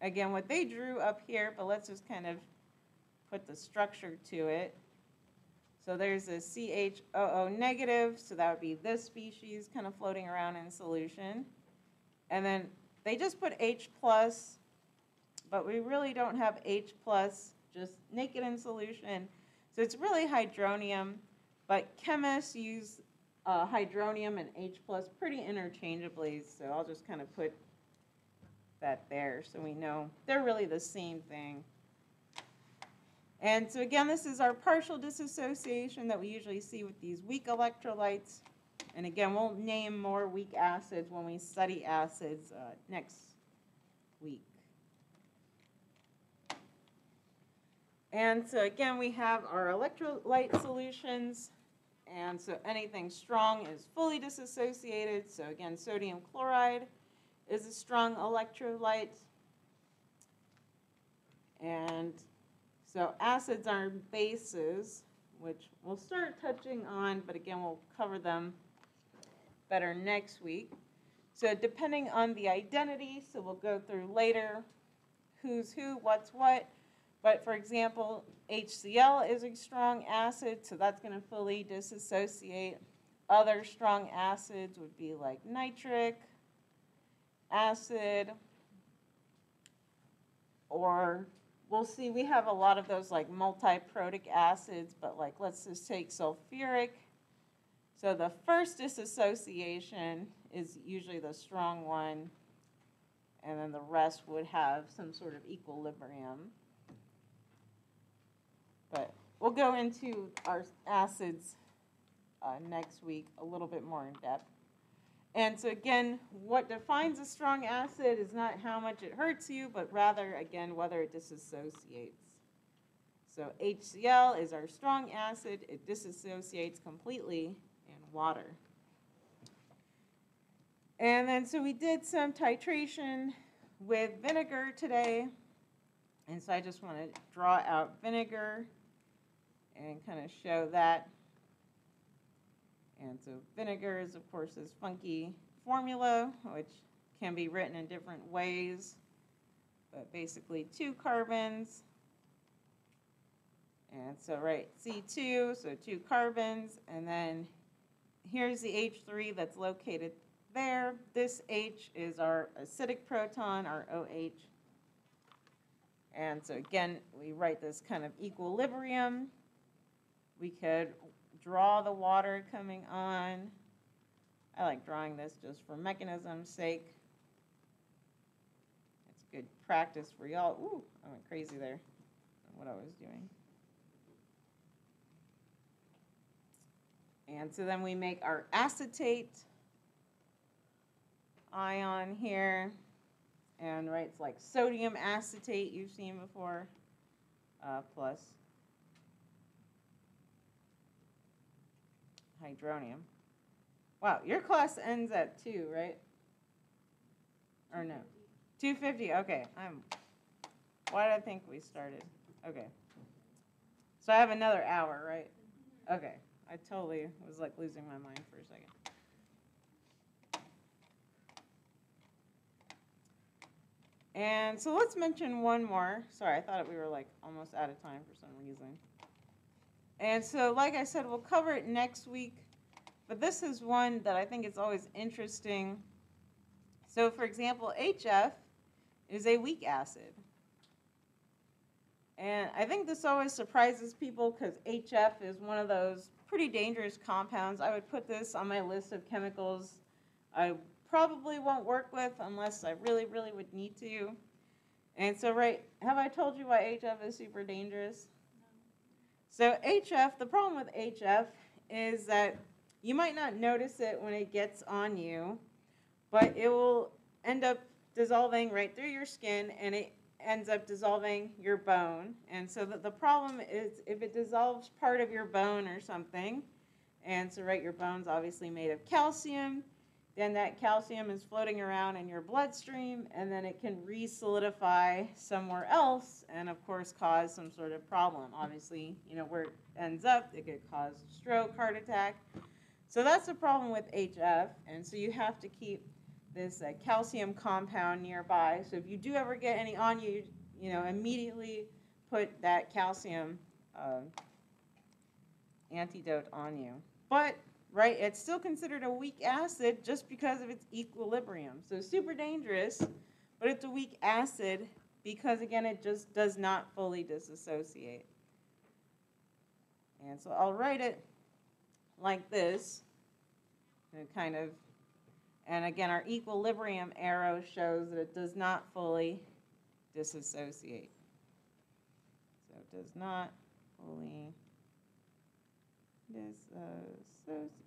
A: again, what they drew up here, but let's just kind of put the structure to it. So there's a CHOO negative, so that would be this species kind of floating around in solution. And then they just put H plus, but we really don't have H plus just naked in solution. So it's really hydronium, but chemists use uh, hydronium and H plus pretty interchangeably, so I'll just kind of put that there so we know they're really the same thing. And so again, this is our partial disassociation that we usually see with these weak electrolytes. And again, we'll name more weak acids when we study acids uh, next week. And so again, we have our electrolyte solutions. And so anything strong is fully disassociated. So again, sodium chloride is a strong electrolyte. And so acids are bases, which we'll start touching on, but again, we'll cover them better next week. So depending on the identity, so we'll go through later who's who, what's what. But for example, HCl is a strong acid, so that's going to fully disassociate. Other strong acids would be like nitric, acid. Or, we'll see, we have a lot of those like multiprotic acids, but like, let's just take sulfuric. So the first disassociation is usually the strong one, and then the rest would have some sort of equilibrium. But we'll go into our acids uh, next week a little bit more in depth. And so again, what defines a strong acid is not how much it hurts you, but rather, again, whether it disassociates. So HCl is our strong acid. It disassociates completely in water. And then, so we did some titration with vinegar today. And so I just want to draw out vinegar and kind of show that. And so vinegar is, of course, this funky formula, which can be written in different ways. But basically, two carbons. And so, right, C2, so two carbons. And then here's the H3 that's located there. This H is our acidic proton, our OH. And so again, we write this kind of equilibrium. We could draw the water coming on. I like drawing this just for mechanism's sake. It's good practice for y'all. Ooh, I went crazy there what I was doing. And so then we make our acetate ion here. And right, it's like sodium acetate you've seen before, uh, plus hydronium. Wow, your class ends at two, right? Or no? Two fifty, okay, I'm, why did I think we started? Okay. So I have another hour, right? Okay, I totally was like losing my mind for a second. And so let's mention one more. Sorry, I thought we were like almost out of time for some reason. And so, like I said, we'll cover it next week. But this is one that I think is always interesting. So, for example, HF is a weak acid. And I think this always surprises people because HF is one of those pretty dangerous compounds. I would put this on my list of chemicals I probably won't work with unless I really, really would need to. And so, right, have I told you why HF is super dangerous? So HF, the problem with HF is that you might not notice it when it gets on you, but it will end up dissolving right through your skin and it ends up dissolving your bone. And so the, the problem is if it dissolves part of your bone or something, and so right, your bone's obviously made of calcium, then that calcium is floating around in your bloodstream and then it can re-solidify somewhere else and of course cause some sort of problem. Obviously, you know, where it ends up, it could cause stroke, heart attack. So that's the problem with HF and so you have to keep this uh, calcium compound nearby. So if you do ever get any on you, you know, immediately put that calcium uh, antidote on you. But right? It's still considered a weak acid just because of its equilibrium. So super dangerous, but it's a weak acid because, again, it just does not fully disassociate. And so I'll write it like this, and kind of, and again, our equilibrium arrow shows that it does not fully disassociate. So it does not fully disassociate.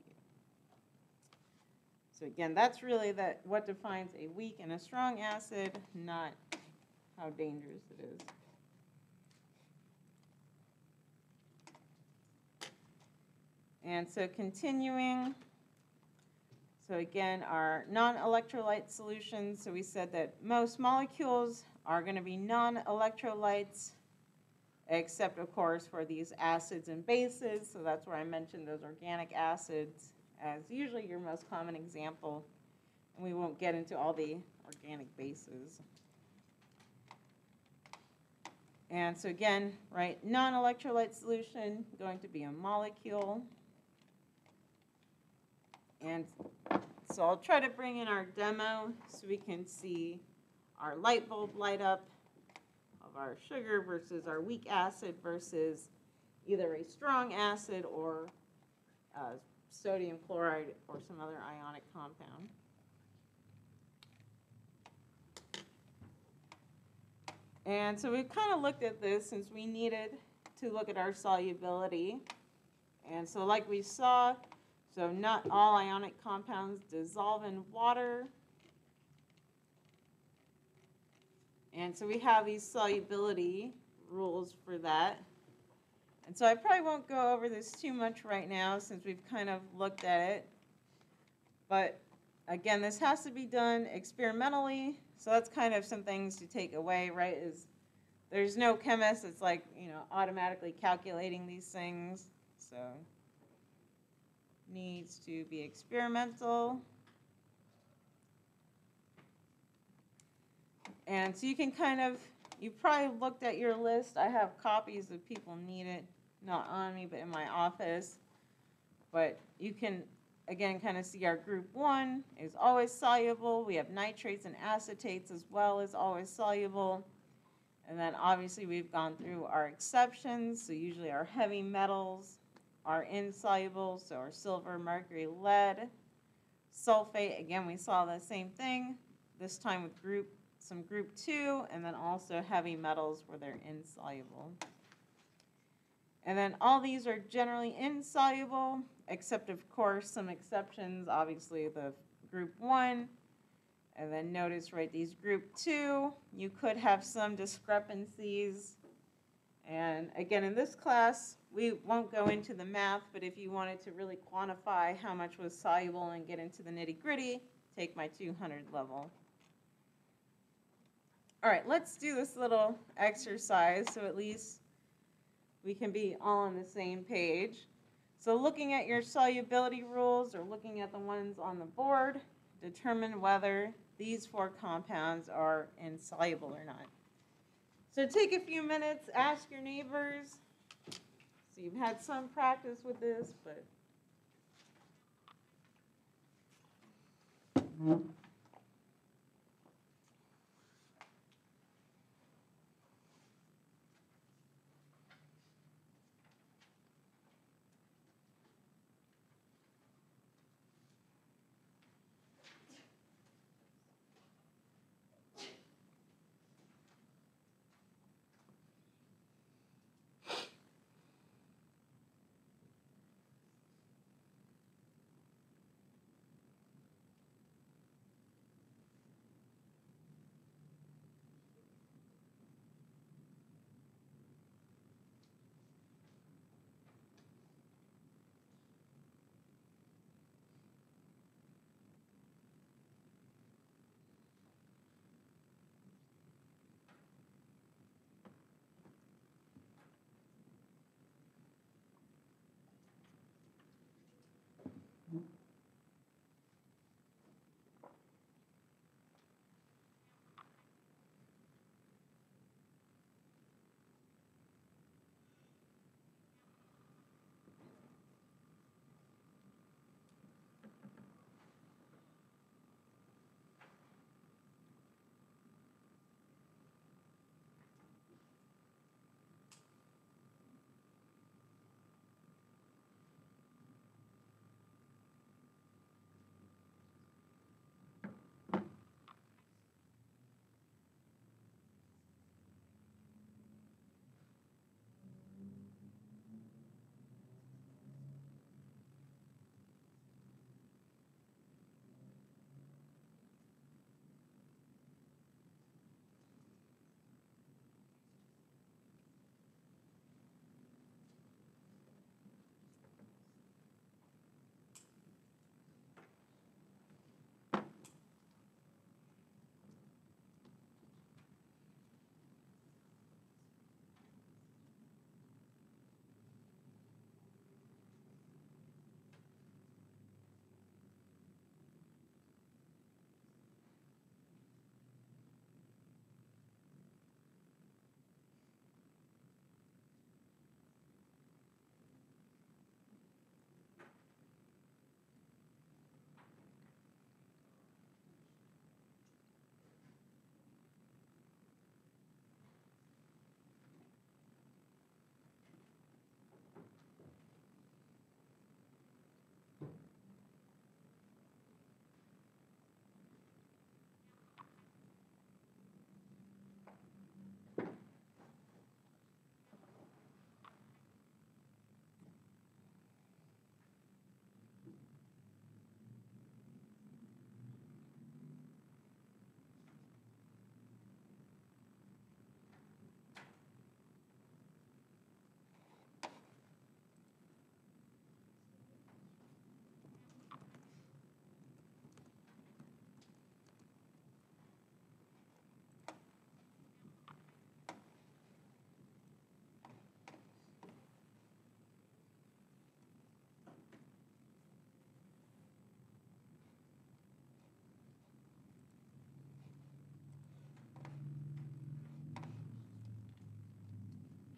A: Again, that's really that what defines a weak and a strong acid, not how dangerous it is. And so continuing, so again, our non-electrolyte solutions, so we said that most molecules are going to be non-electrolytes, except of course for these acids and bases, so that's where I mentioned those organic acids as usually your most common example. And we won't get into all the organic bases. And so again, right, non-electrolyte solution going to be a molecule. And So I'll try to bring in our demo so we can see our light bulb light up of our sugar versus our weak acid versus either a strong acid or uh, sodium chloride or some other ionic compound. And so we've kind of looked at this since we needed to look at our solubility. And so like we saw, so not all ionic compounds dissolve in water. And so we have these solubility rules for that. And so I probably won't go over this too much right now since we've kind of looked at it. But again, this has to be done experimentally. So that's kind of some things to take away, right? Is there's no chemist that's like, you know, automatically calculating these things. So needs to be experimental. And so you can kind of, you probably looked at your list. I have copies if people need it, not on me, but in my office. But you can, again, kind of see our group one is always soluble. We have nitrates and acetates as well as always soluble. And then obviously we've gone through our exceptions. So usually our heavy metals are insoluble. So our silver, mercury, lead, sulfate. Again, we saw the same thing this time with group some group two, and then also heavy metals where they're insoluble. And then all these are generally insoluble, except of course some exceptions, obviously the group one. And then notice, right, these group two, you could have some discrepancies. And again, in this class, we won't go into the math, but if you wanted to really quantify how much was soluble and get into the nitty gritty, take my 200 level. All right, let's do this little exercise so at least we can be all on the same page. So looking at your solubility rules or looking at the ones on the board, determine whether these four compounds are insoluble or not. So take a few minutes, ask your neighbors. So you've had some practice with this, but.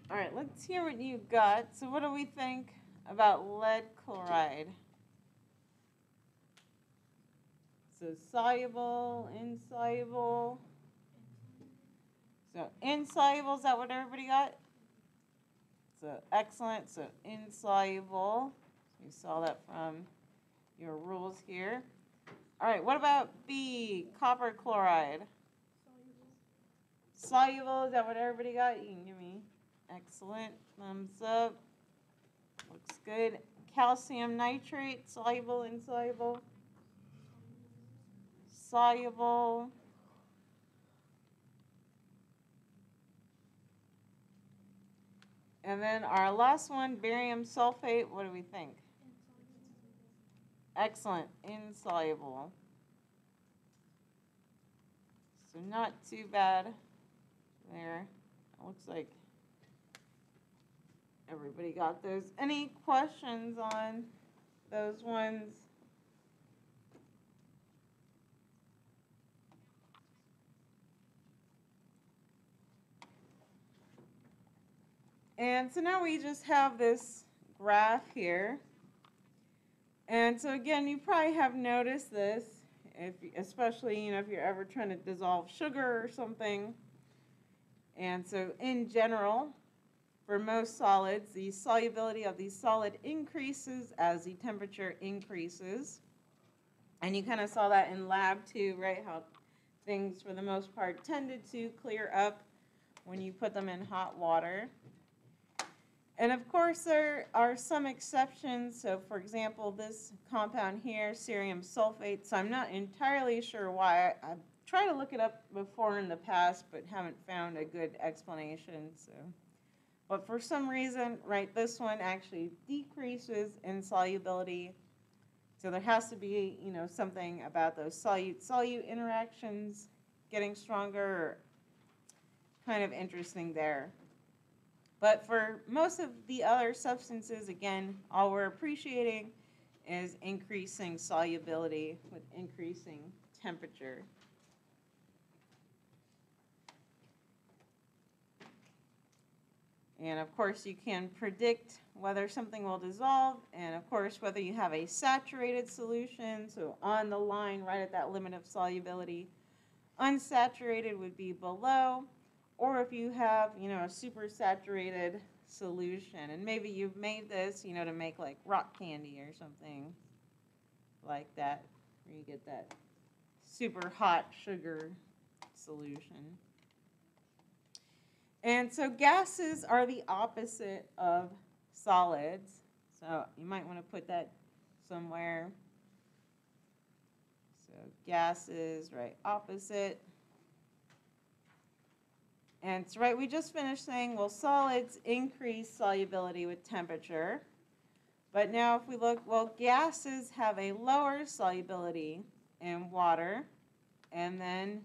A: All right, let's hear what you got. So what do we think about lead chloride? So soluble, insoluble. So insoluble, is that what everybody got? So excellent, so insoluble. You saw that from your rules here. All right, what about B, copper chloride? Soluble, is that what everybody got? You can give me excellent thumbs up. Looks good. Calcium nitrate, soluble, insoluble? Soluble. And then our last one, barium sulfate, what do we think? Excellent, insoluble. So not too bad there. It looks like everybody got those. Any questions on those ones? And so now we just have this graph here. And so again, you probably have noticed this, if, especially, you know, if you're ever trying to dissolve sugar or something. And so in general, for most solids, the solubility of the solid increases as the temperature increases. And you kind of saw that in lab too, right? How things, for the most part, tended to clear up when you put them in hot water. And of course, there are some exceptions. So for example, this compound here, cerium sulfate, so I'm not entirely sure why. I, I've tried to look it up before in the past, but haven't found a good explanation, so. But for some reason, right, this one actually decreases in solubility. So there has to be, you know, something about those solute-solute interactions getting stronger, kind of interesting there. But for most of the other substances, again, all we're appreciating is increasing solubility with increasing temperature. And of course, you can predict whether something will dissolve, and of course, whether you have a saturated solution, so on the line right at that limit of solubility. Unsaturated would be below, or if you have, you know, a super saturated solution, and maybe you've made this, you know, to make like rock candy or something like that, where you get that super hot sugar solution. And so gases are the opposite of solids. So you might want to put that somewhere. So gases, right, opposite. And so, right, we just finished saying, well, solids increase solubility with temperature. But now if we look, well, gases have a lower solubility in water. And then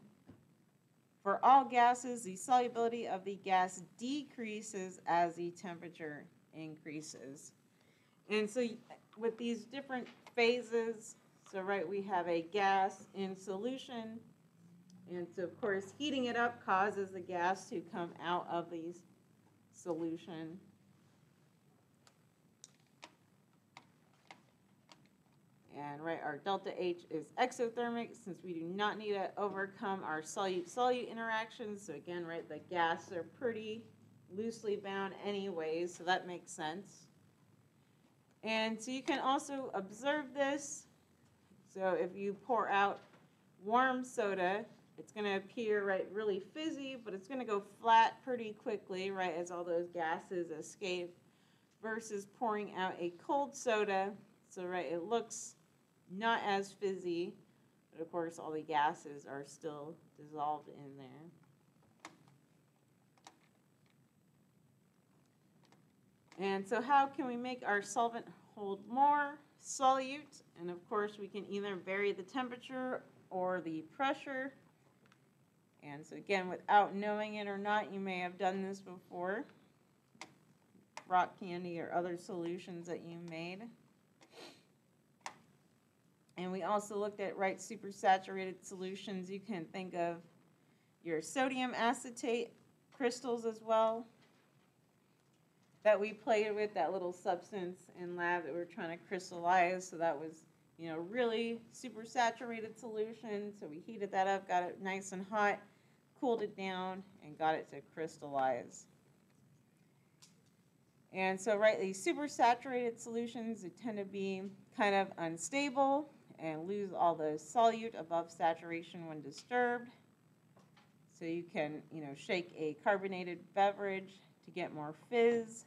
A: for all gases, the solubility of the gas decreases as the temperature increases. And so with these different phases, so right, we have a gas in solution. And so of course, heating it up causes the gas to come out of the solution. And right, our delta H is exothermic since we do not need to overcome our solute-solute interactions. So again, right, the gas are pretty loosely bound anyways, so that makes sense. And so you can also observe this. So if you pour out warm soda, it's going to appear right really fizzy, but it's going to go flat pretty quickly, right, as all those gases escape, versus pouring out a cold soda. So right, it looks not as fizzy, but of course all the gases are still dissolved in there. And so how can we make our solvent hold more solute? And of course we can either vary the temperature or the pressure. And so again, without knowing it or not, you may have done this before. Rock candy or other solutions that you made. And we also looked at right supersaturated solutions. You can think of your sodium acetate crystals as well. that we played with, that little substance in lab that we are trying to crystallize. So that was, you know, really supersaturated solution. So we heated that up, got it nice and hot, cooled it down, and got it to crystallize. And so, right, these super saturated solutions, tend to be kind of unstable and lose all the solute above saturation when disturbed. So you can, you know, shake a carbonated beverage to get more fizz.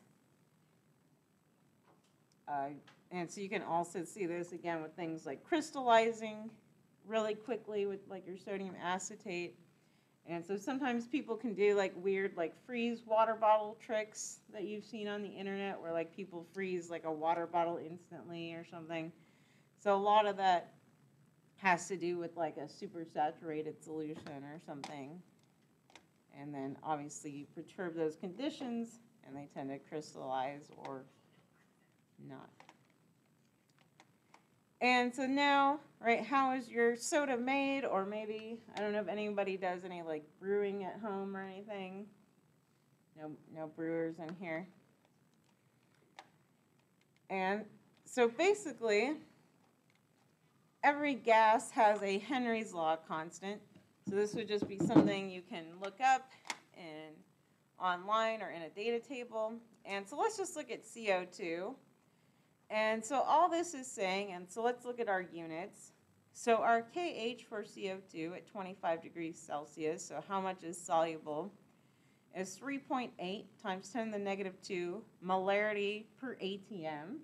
A: Uh, and so you can also see this again with things like crystallizing really quickly with like your sodium acetate. And so sometimes people can do like weird like freeze water bottle tricks that you've seen on the internet where like people freeze like a water bottle instantly or something. So a lot of that has to do with like a supersaturated solution or something. And then obviously you perturb those conditions and they tend to crystallize or not. And so now, right, how is your soda made? Or maybe, I don't know if anybody does any like brewing at home or anything. No, no brewers in here. And so basically, every gas has a Henry's law constant. So this would just be something you can look up in online or in a data table. And so let's just look at CO2. And so all this is saying, and so let's look at our units. So our KH for CO2 at 25 degrees Celsius, so how much is soluble, is 3.8 times 10 to the negative 2 molarity per ATM.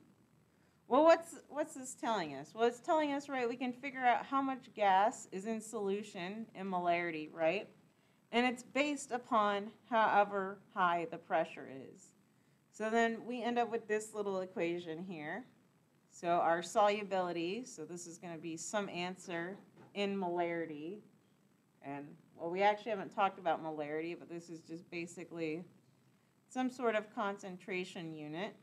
A: Well, what's, what's this telling us? Well, it's telling us, right, we can figure out how much gas is in solution in molarity, right? And it's based upon however high the pressure is. So then we end up with this little equation here. So our solubility, so this is going to be some answer in molarity. And, well, we actually haven't talked about molarity, but this is just basically some sort of concentration unit.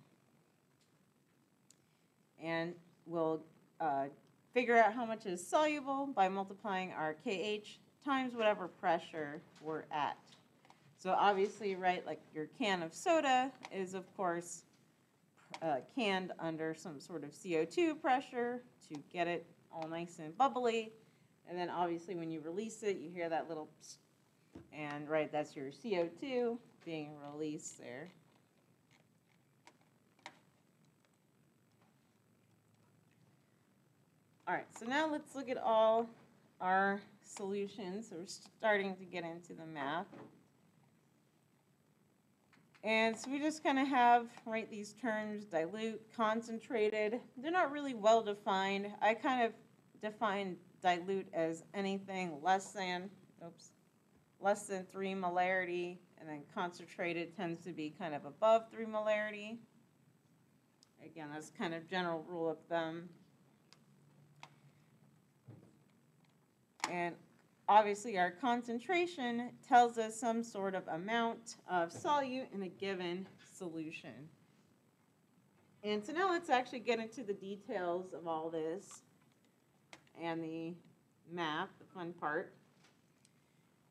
A: And we'll uh, figure out how much is soluble by multiplying our KH times whatever pressure we're at. So obviously, right, like your can of soda is, of course, uh, canned under some sort of CO2 pressure to get it all nice and bubbly. And then obviously when you release it, you hear that little and right, that's your CO2 being released there. All right, so now let's look at all our solutions. So we're starting to get into the math. And so we just kind of have, right, these terms, dilute, concentrated. They're not really well defined. I kind of define dilute as anything less than, oops, less than three molarity, and then concentrated tends to be kind of above three molarity. Again, that's kind of general rule of thumb. And obviously our concentration tells us some sort of amount of solute in a given solution. And so now let's actually get into the details of all this and the math, the fun part.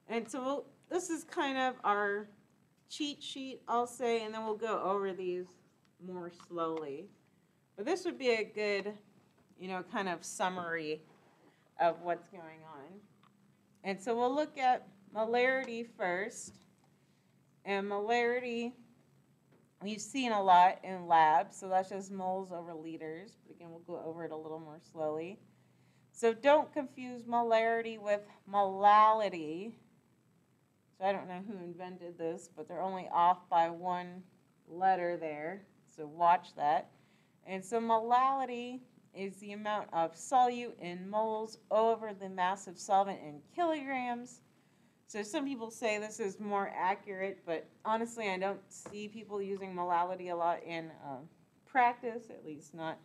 A: And so we'll, this is kind of our cheat sheet, I'll say, and then we'll go over these more slowly. But this would be a good, you know, kind of summary of what's going on. And so we'll look at molarity first. And molarity, we've seen a lot in labs, so that's just moles over liters. But again, we'll go over it a little more slowly. So don't confuse molarity with molality. So I don't know who invented this, but they're only off by one letter there. So watch that. And so molality is the amount of solute in moles over the mass of solvent in kilograms. So some people say this is more accurate, but honestly, I don't see people using molality a lot in uh, practice, at least not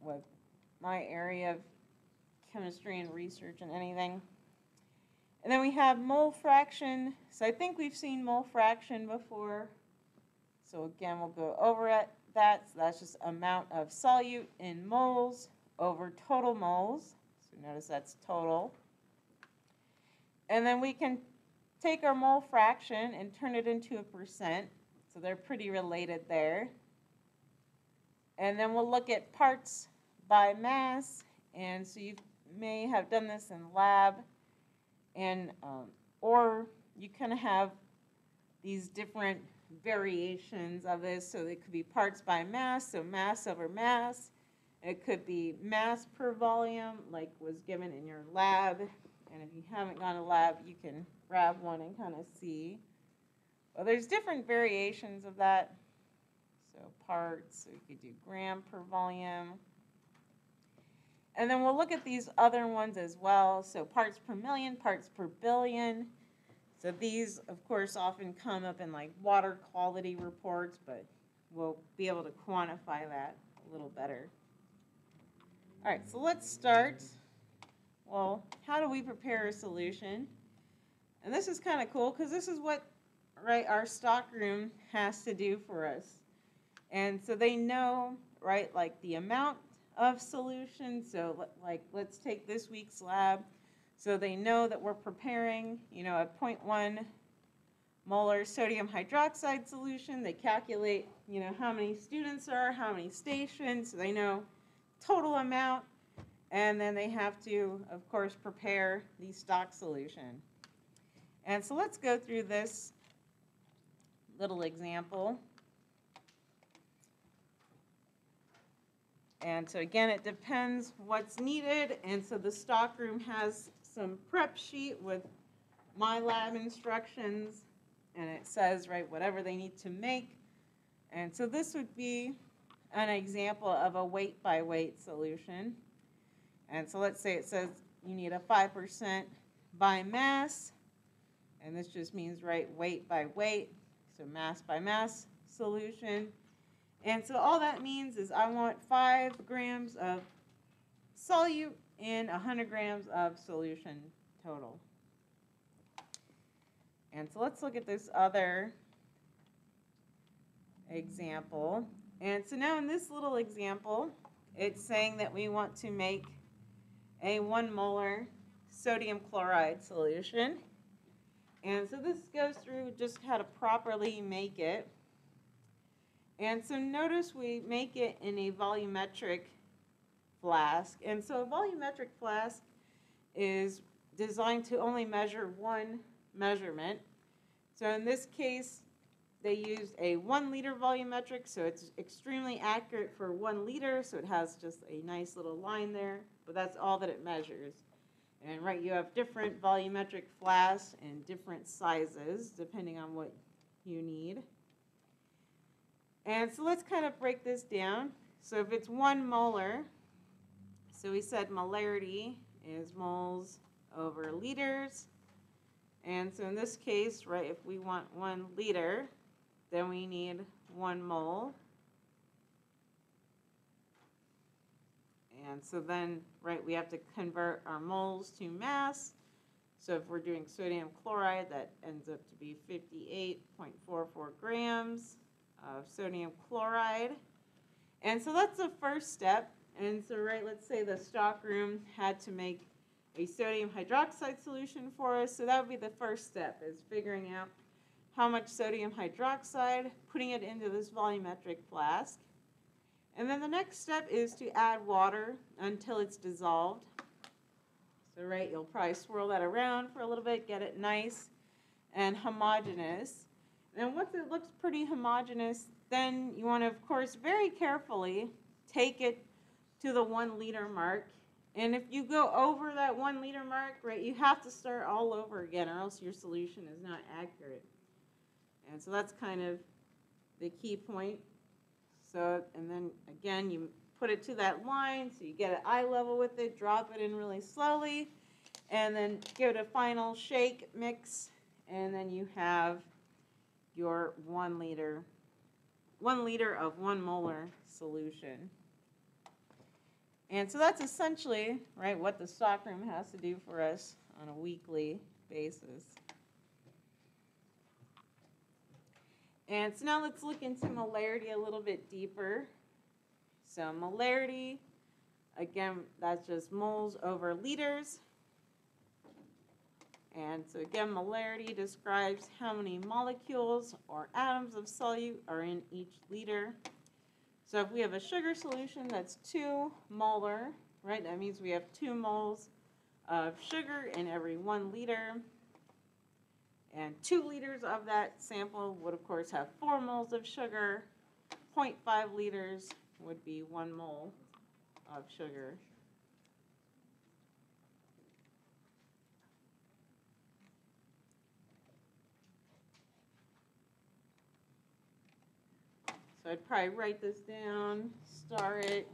A: with my area of chemistry and research and anything. And then we have mole fraction. So I think we've seen mole fraction before. So again, we'll go over it that. So that's just amount of solute in moles over total moles. So notice that's total. And then we can take our mole fraction and turn it into a percent. So they're pretty related there. And then we'll look at parts by mass. And so you may have done this in lab. And, um, or you kind of have these different variations of this. So it could be parts by mass, so mass over mass. It could be mass per volume, like was given in your lab. And if you haven't gone to lab, you can grab one and kind of see. Well, there's different variations of that. So parts, so you could do gram per volume. And then we'll look at these other ones as well. So parts per million, parts per billion. So these, of course, often come up in like water quality reports, but we'll be able to quantify that a little better. All right, so let's start. Well, how do we prepare a solution? And this is kind of cool because this is what, right, our stock room has to do for us. And so they know, right, like the amount of solution. So like, let's take this week's lab. So they know that we're preparing, you know, a 0.1 molar sodium hydroxide solution. They calculate, you know, how many students are, how many stations. So they know total amount. And then they have to, of course, prepare the stock solution. And so let's go through this little example. And so again, it depends what's needed. And so the stockroom has some prep sheet with my lab instructions. And it says, right, whatever they need to make. And so this would be an example of a weight by weight solution. And so let's say it says you need a 5% by mass. And this just means, right, weight by weight. So mass by mass solution. And so all that means is I want five grams of solute in 100 grams of solution total. And so let's look at this other example. And so now in this little example, it's saying that we want to make a one molar sodium chloride solution. And so this goes through just how to properly make it. And so notice we make it in a volumetric flask. And so a volumetric flask is designed to only measure one measurement. So in this case, they used a one liter volumetric, so it's extremely accurate for one liter, so it has just a nice little line there, but that's all that it measures. And right, you have different volumetric flasks and different sizes depending on what you need. And so let's kind of break this down. So if it's one molar, so we said molarity is moles over liters. And so in this case, right, if we want one liter, then we need one mole. And so then, right, we have to convert our moles to mass. So if we're doing sodium chloride, that ends up to be 58.44 grams of sodium chloride. And so that's the first step. And so, right, let's say the stockroom had to make a sodium hydroxide solution for us. So that would be the first step, is figuring out how much sodium hydroxide, putting it into this volumetric flask. And then the next step is to add water until it's dissolved. So, right, you'll probably swirl that around for a little bit, get it nice and homogeneous. And once it looks pretty homogeneous, then you want to, of course, very carefully take it to the one liter mark. And if you go over that one liter mark, right, you have to start all over again or else your solution is not accurate. And so that's kind of the key point. So, and then again, you put it to that line so you get it eye level with it, drop it in really slowly, and then give it a final shake, mix, and then you have your one liter, one liter of one molar solution. And so that's essentially, right, what the stockroom has to do for us on a weekly basis. And so now let's look into molarity a little bit deeper. So molarity, again, that's just moles over liters. And so again, molarity describes how many molecules or atoms of solute are in each liter. So if we have a sugar solution that's two molar, right, that means we have two moles of sugar in every one liter. And two liters of that sample would of course have four moles of sugar. 0.5 liters would be one mole of sugar. So I'd probably write this down, star it.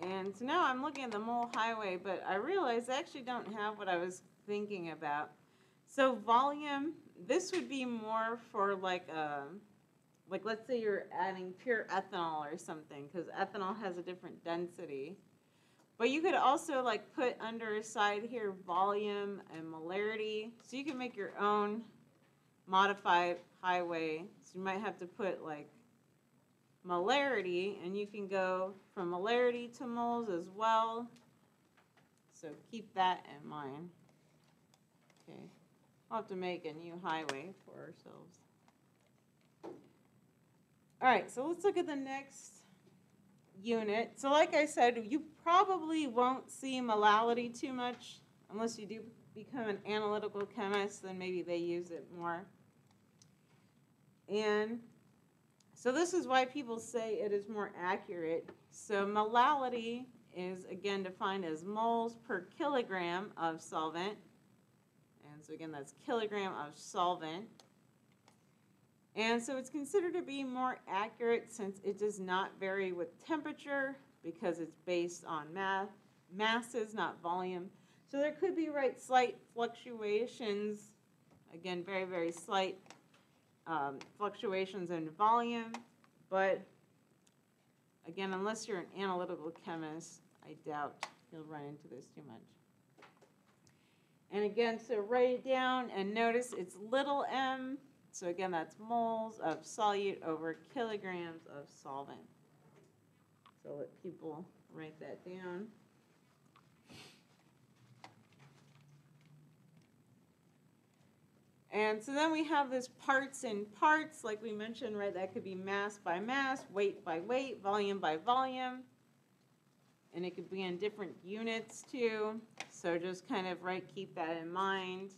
A: And so now I'm looking at the mole highway, but I realize I actually don't have what I was thinking about. So volume, this would be more for like a, like let's say you're adding pure ethanol or something, because ethanol has a different density. But you could also like put under a side here volume and molarity, so you can make your own modified highway. So you might have to put like molarity, and you can go from molarity to moles as well. So keep that in mind. We'll have to make a new highway for ourselves. All right, so let's look at the next unit. So like I said, you probably won't see molality too much unless you do become an analytical chemist, then maybe they use it more. And so this is why people say it is more accurate. So molality is again defined as moles per kilogram of solvent. So again, that's kilogram of solvent. And so it's considered to be more accurate since it does not vary with temperature because it's based on math, masses, not volume. So there could be right slight fluctuations, again, very, very slight um, fluctuations in volume, but again, unless you're an analytical chemist, I doubt you'll run into this too much. And again, so write it down and notice it's little m. So again, that's moles of solute over kilograms of solvent. So let people write that down. And so then we have this parts in parts, like we mentioned, right? That could be mass by mass, weight by weight, volume by volume. And it could be in different units too. So just kind of, right, keep that in mind.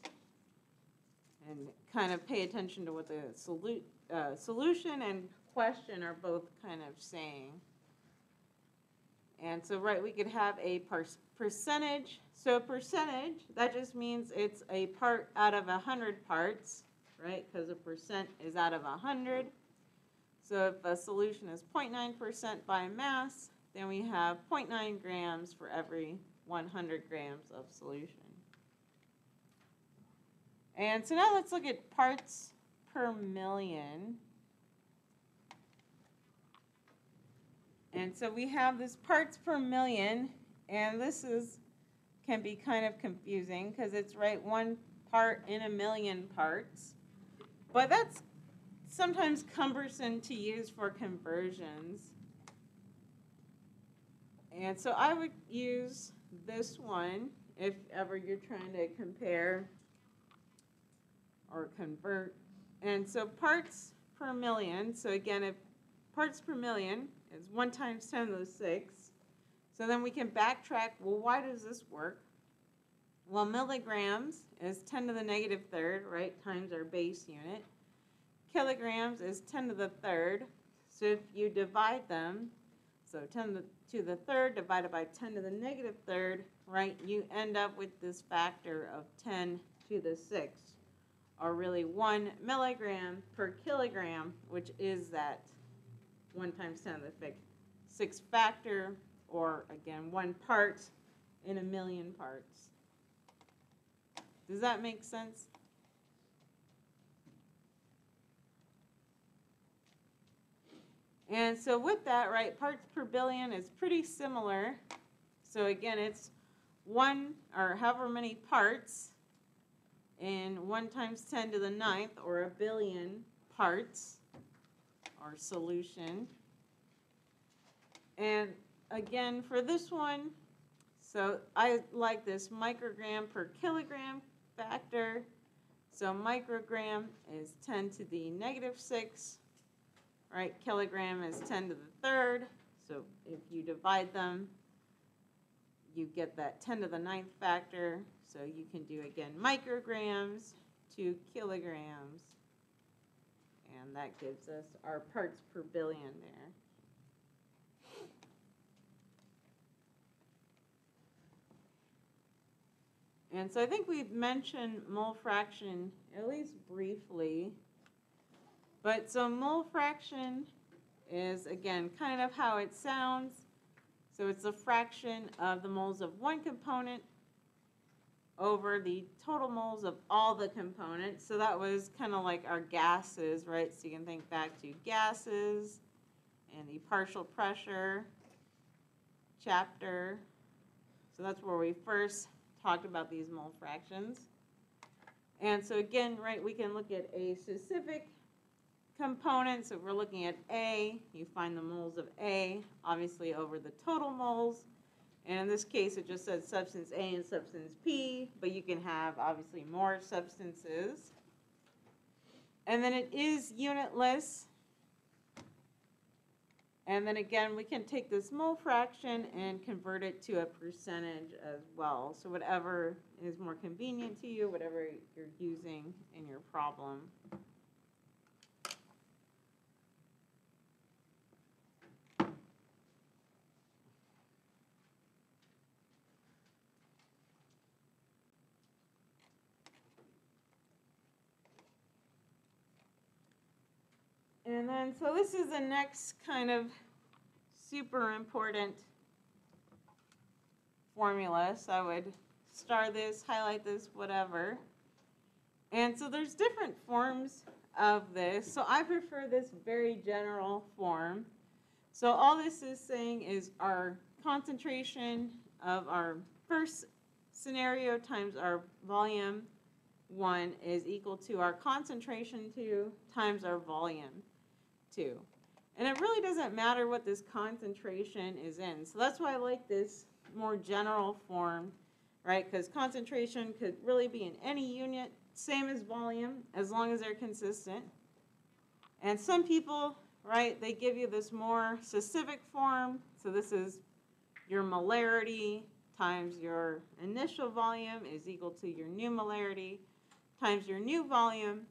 A: And kind of pay attention to what the solu- uh, solution and question are both kind of saying. And so, right, we could have a par- percentage. So percentage, that just means it's a part out of a hundred parts, right? Because a percent is out of a hundred. So if a solution is 0.9% by mass, then we have 0.9 grams for every 100 grams of solution. And so now let's look at parts per million. And so we have this parts per million, and this is can be kind of confusing because it's right one part in a million parts. But that's sometimes cumbersome to use for conversions. And so I would use this one if ever you're trying to compare or convert. And so parts per million, so again, if parts per million is 1 times 10 to the 6, so then we can backtrack, well, why does this work? Well, milligrams is 10 to the negative third, right, times our base unit. Kilograms is 10 to the third. So if you divide them, so 10 to the third divided by 10 to the negative third, right, you end up with this factor of 10 to the sixth, or really 1 milligram per kilogram, which is that 1 times 10 to the sixth factor, or again, one part in a million parts. Does that make sense? And so with that, right, parts per billion is pretty similar. So again, it's one or however many parts in one times ten to the ninth or a billion parts or solution. And again, for this one, so I like this microgram per kilogram factor. So microgram is 10 to the negative 6, right? Kilogram is 10 to the third. So if you divide them, you get that 10 to the ninth factor. So you can do again micrograms to kilograms. And that gives us our parts per billion there. And so I think we've mentioned mole fraction at least briefly. But so mole fraction is, again, kind of how it sounds. So it's a fraction of the moles of one component over the total moles of all the components. So that was kind of like our gases, right? So you can think back to gases and the partial pressure chapter. So that's where we first talked about these mole fractions. And so again, right, we can look at a specific component. So if we're looking at A, you find the moles of A, obviously over the total moles. And in this case, it just says substance A and substance P, but you can have obviously more substances. And then it is unitless. And then again, we can take this mole fraction and convert it to a percentage as well. So whatever is more convenient to you, whatever you're using in your problem. And then, so this is the next kind of super important formula. So I would star this, highlight this, whatever. And so there's different forms of this. So I prefer this very general form. So all this is saying is our concentration of our first scenario times our volume 1 is equal to our concentration 2 times our volume 2. And it really doesn't matter what this concentration is in. So that's why I like this more general form, right? Because concentration could really be in any unit, same as volume, as long as they're consistent. And some people, right, they give you this more specific form. So this is your molarity times your initial volume is equal to your new molarity times your new volume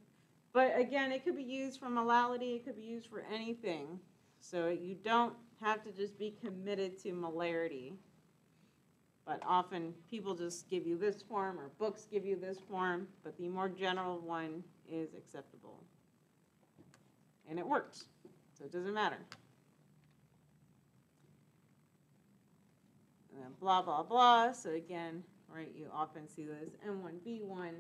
A: but again, it could be used for molality, it could be used for anything. So you don't have to just be committed to molarity. But often people just give you this form or books give you this form, but the more general one is acceptable. And it works, so it doesn't matter. And then blah, blah, blah. So again, right, you often see this M1V1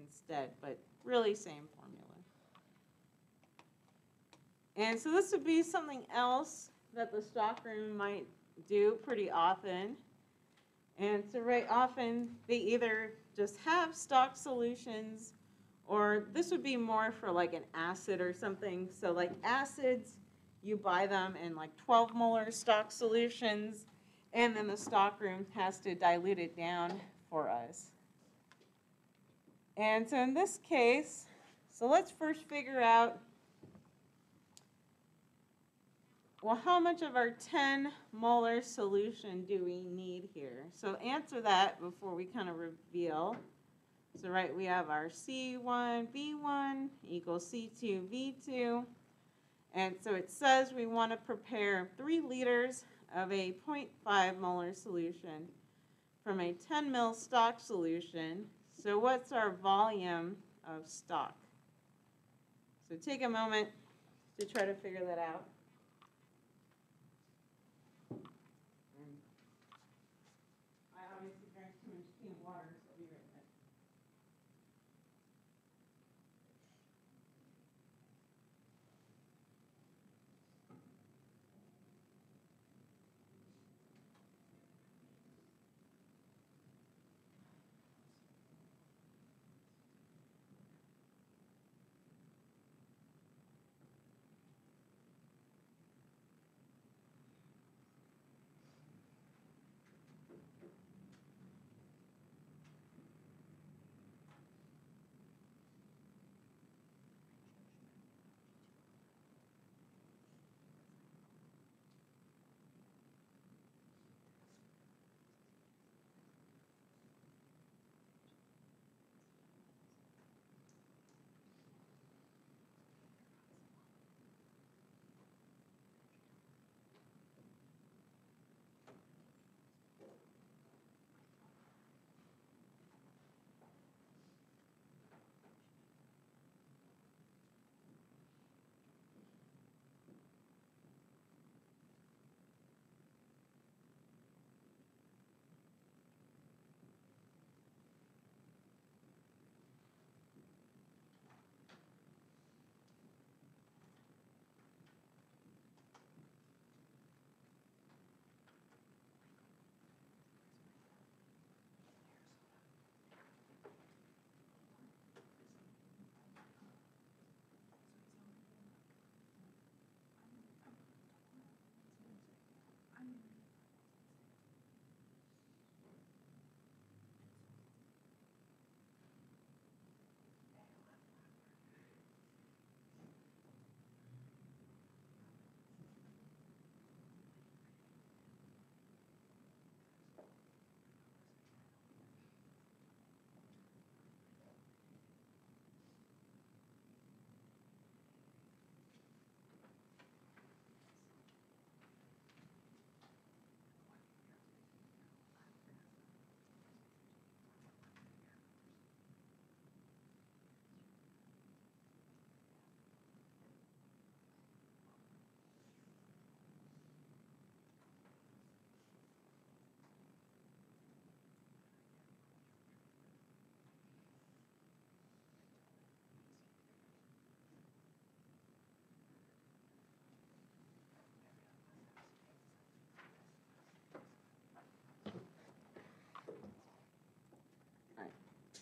A: instead, but really same formula. And so this would be something else that the stockroom might do pretty often. And so right often they either just have stock solutions or this would be more for like an acid or something. So like acids, you buy them in like 12 molar stock solutions and then the stockroom has to dilute it down for us. And so in this case, so let's first figure out well, how much of our 10 molar solution do we need here? So answer that before we kind of reveal. So right, we have our C1V1 equals C2V2. And so it says we want to prepare 3 liters of a 0.5 molar solution from a 10 mil stock solution. So what's our volume of stock? So take a moment to try to figure that out.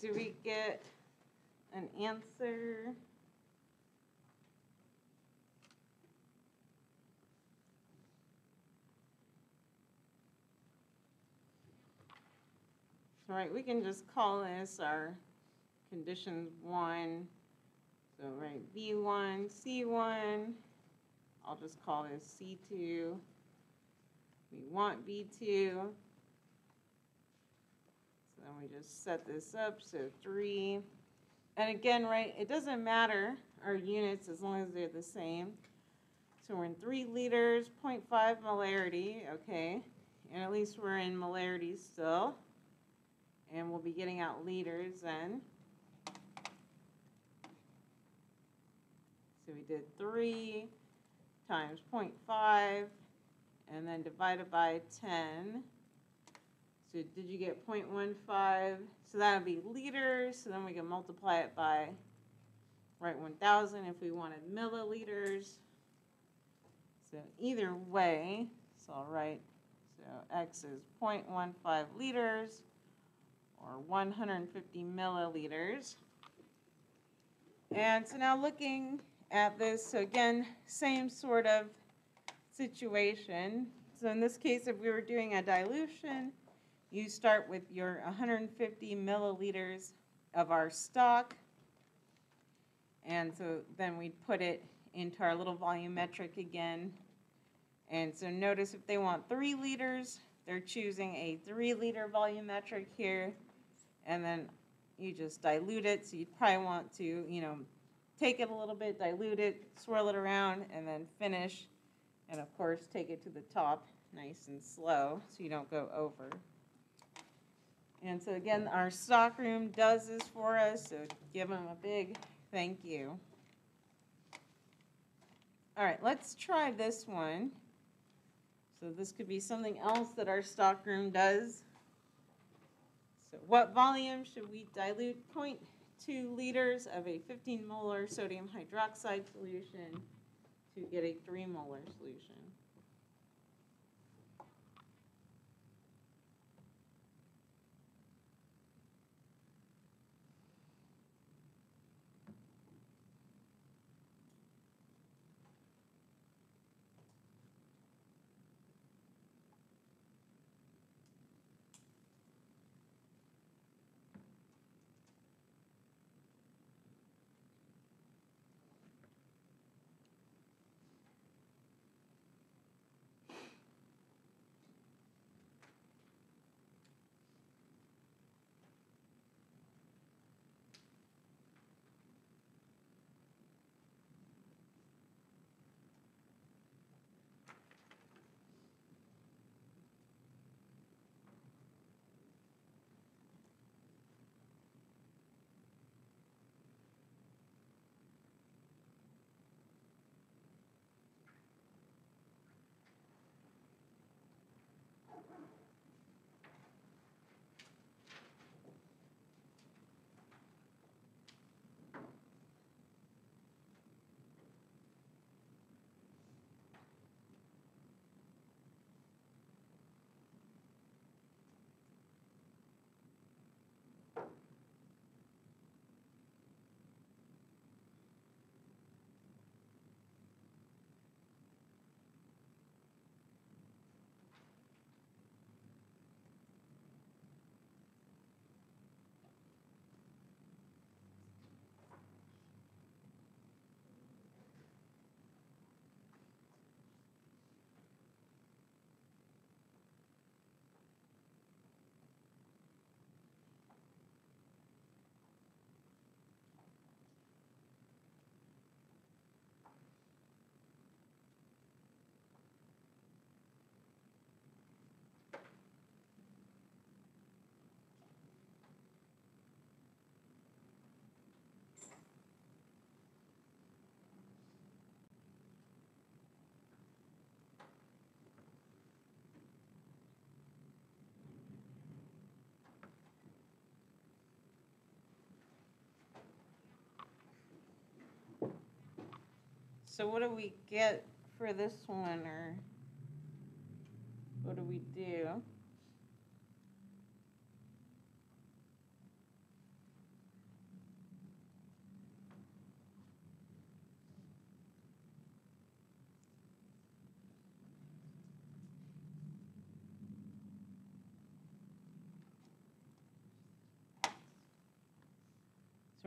A: Do we get an answer? All right, we can just call this our conditions one. So, right, V one, C one. I'll just call this C two. We want V two. So then we just set this up, so three. And again, right, it doesn't matter our units as long as they're the same. So we're in three liters, 0.5 molarity, okay? And at least we're in molarity still. And we'll be getting out liters then. So we did three times 0.5 and then divided by 10. So did you get 0.15? So that would be liters, so then we can multiply it by, right, 1,000 if we wanted milliliters. So either way, so I'll write, so X is 0.15 liters or 150 milliliters. And so now looking at this, so again, same sort of situation. So in this case, if we were doing a dilution, you start with your 150 milliliters of our stock. And so then we'd put it into our little volumetric again. And so notice if they want three liters, they're choosing a three liter volumetric here. And then you just dilute it. So you'd probably want to, you know, take it a little bit, dilute it, swirl it around, and then finish. And of course, take it to the top nice and slow so you don't go over. And so again, our stockroom does this for us, so give them a big thank you. All right, let's try this one. So this could be something else that our stockroom does. So what volume should we dilute 0.2 liters of a 15 molar sodium hydroxide solution to get a 3 molar solution? So what do we get for this one, or what do we do?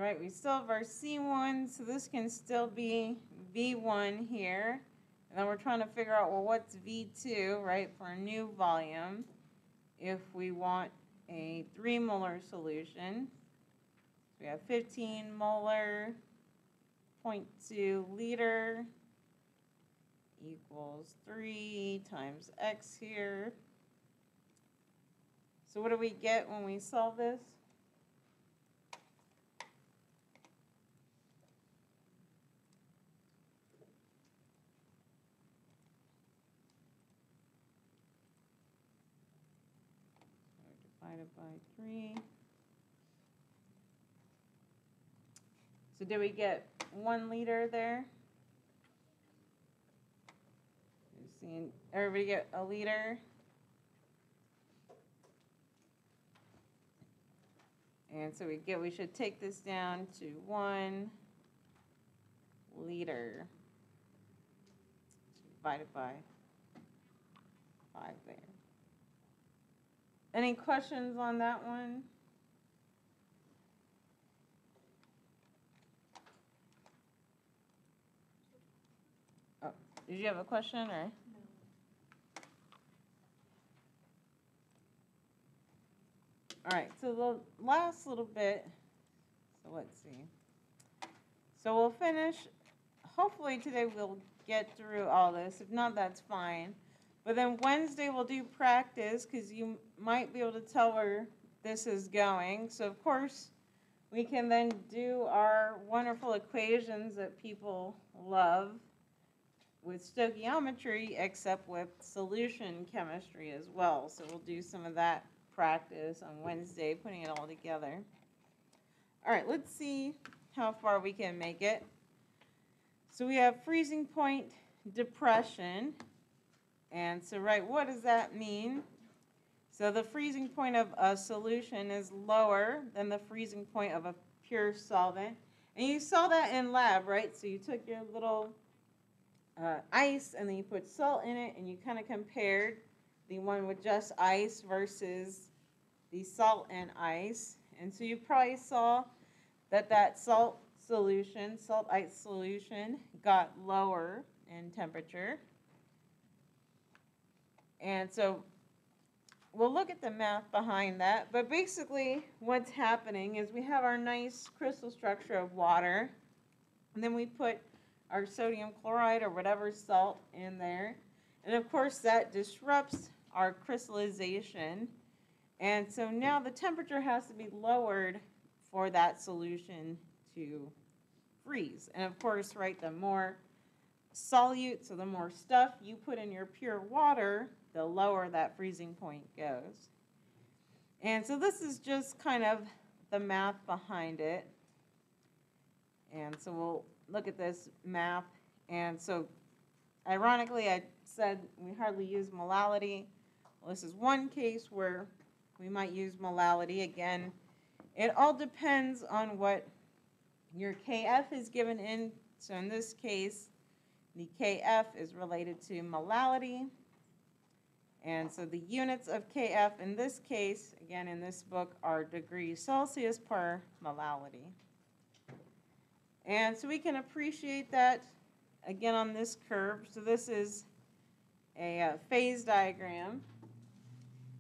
A: Right, we still have our C1, so this can still be V1 here. And then we're trying to figure out, well, what's V2, right, for a new volume if we want a 3 molar solution. So We have 15 molar, 0.2 liter equals 3 times x here. So what do we get when we solve this? So Divided by 3. So did we get 1 liter there? Seeing, everybody get a liter? And so we get, we should take this down to one liter divided by five there. Any questions on that one? Oh, did you have a question or? All right, so the last little bit, so let's see. So we'll finish, hopefully today we'll get through all this. If not, that's fine. But then Wednesday we'll do practice because you might be able to tell where this is going. So of course, we can then do our wonderful equations that people love with stoichiometry, except with solution chemistry as well. So we'll do some of that practice on Wednesday, putting it all together. All right, let's see how far we can make it. So we have freezing point depression. And so, right, what does that mean? So the freezing point of a solution is lower than the freezing point of a pure solvent. And you saw that in lab, right? So you took your little uh, ice and then you put salt in it and you kind of compared the one with just ice versus the salt and ice. And so you probably saw that that salt solution, salt ice solution, got lower in temperature. And so we'll look at the math behind that. But basically, what's happening is we have our nice crystal structure of water, and then we put our sodium chloride or whatever salt in there. And of course, that disrupts our crystallization. And so now the temperature has to be lowered for that solution to freeze. And of course, right, the more solute, so the more stuff you put in your pure water, the lower that freezing point goes. And so this is just kind of the math behind it. And so we'll look at this map. And so ironically, I said we hardly use molality. Well, this is one case where we might use molality. Again, it all depends on what your KF is given in. So in this case, the KF is related to molality. And so the units of KF in this case, again in this book, are degrees Celsius per molality. And so we can appreciate that again on this curve. So this is a uh, phase diagram.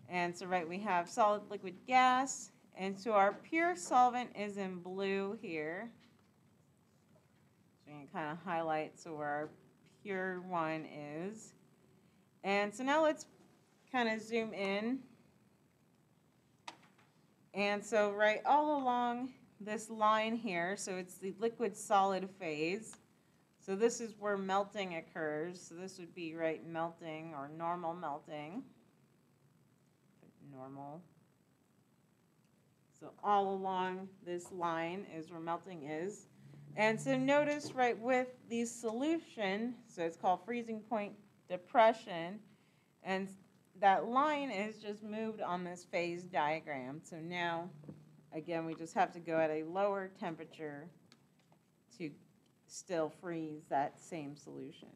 A: And so right, we have solid, liquid, gas. And so our pure solvent is in blue here. So you can kind of highlight so where our pure one is. And so now let's kind of zoom in. And so right all along this line here, so it's the liquid solid phase. So this is where melting occurs. So this would be right melting or normal melting. Normal. So all along this line is where melting is. And so notice right with the solution, so it's called freezing point depression, and that line is just moved on this phase diagram. So now, again, we just have to go at a lower temperature to still freeze that same solution.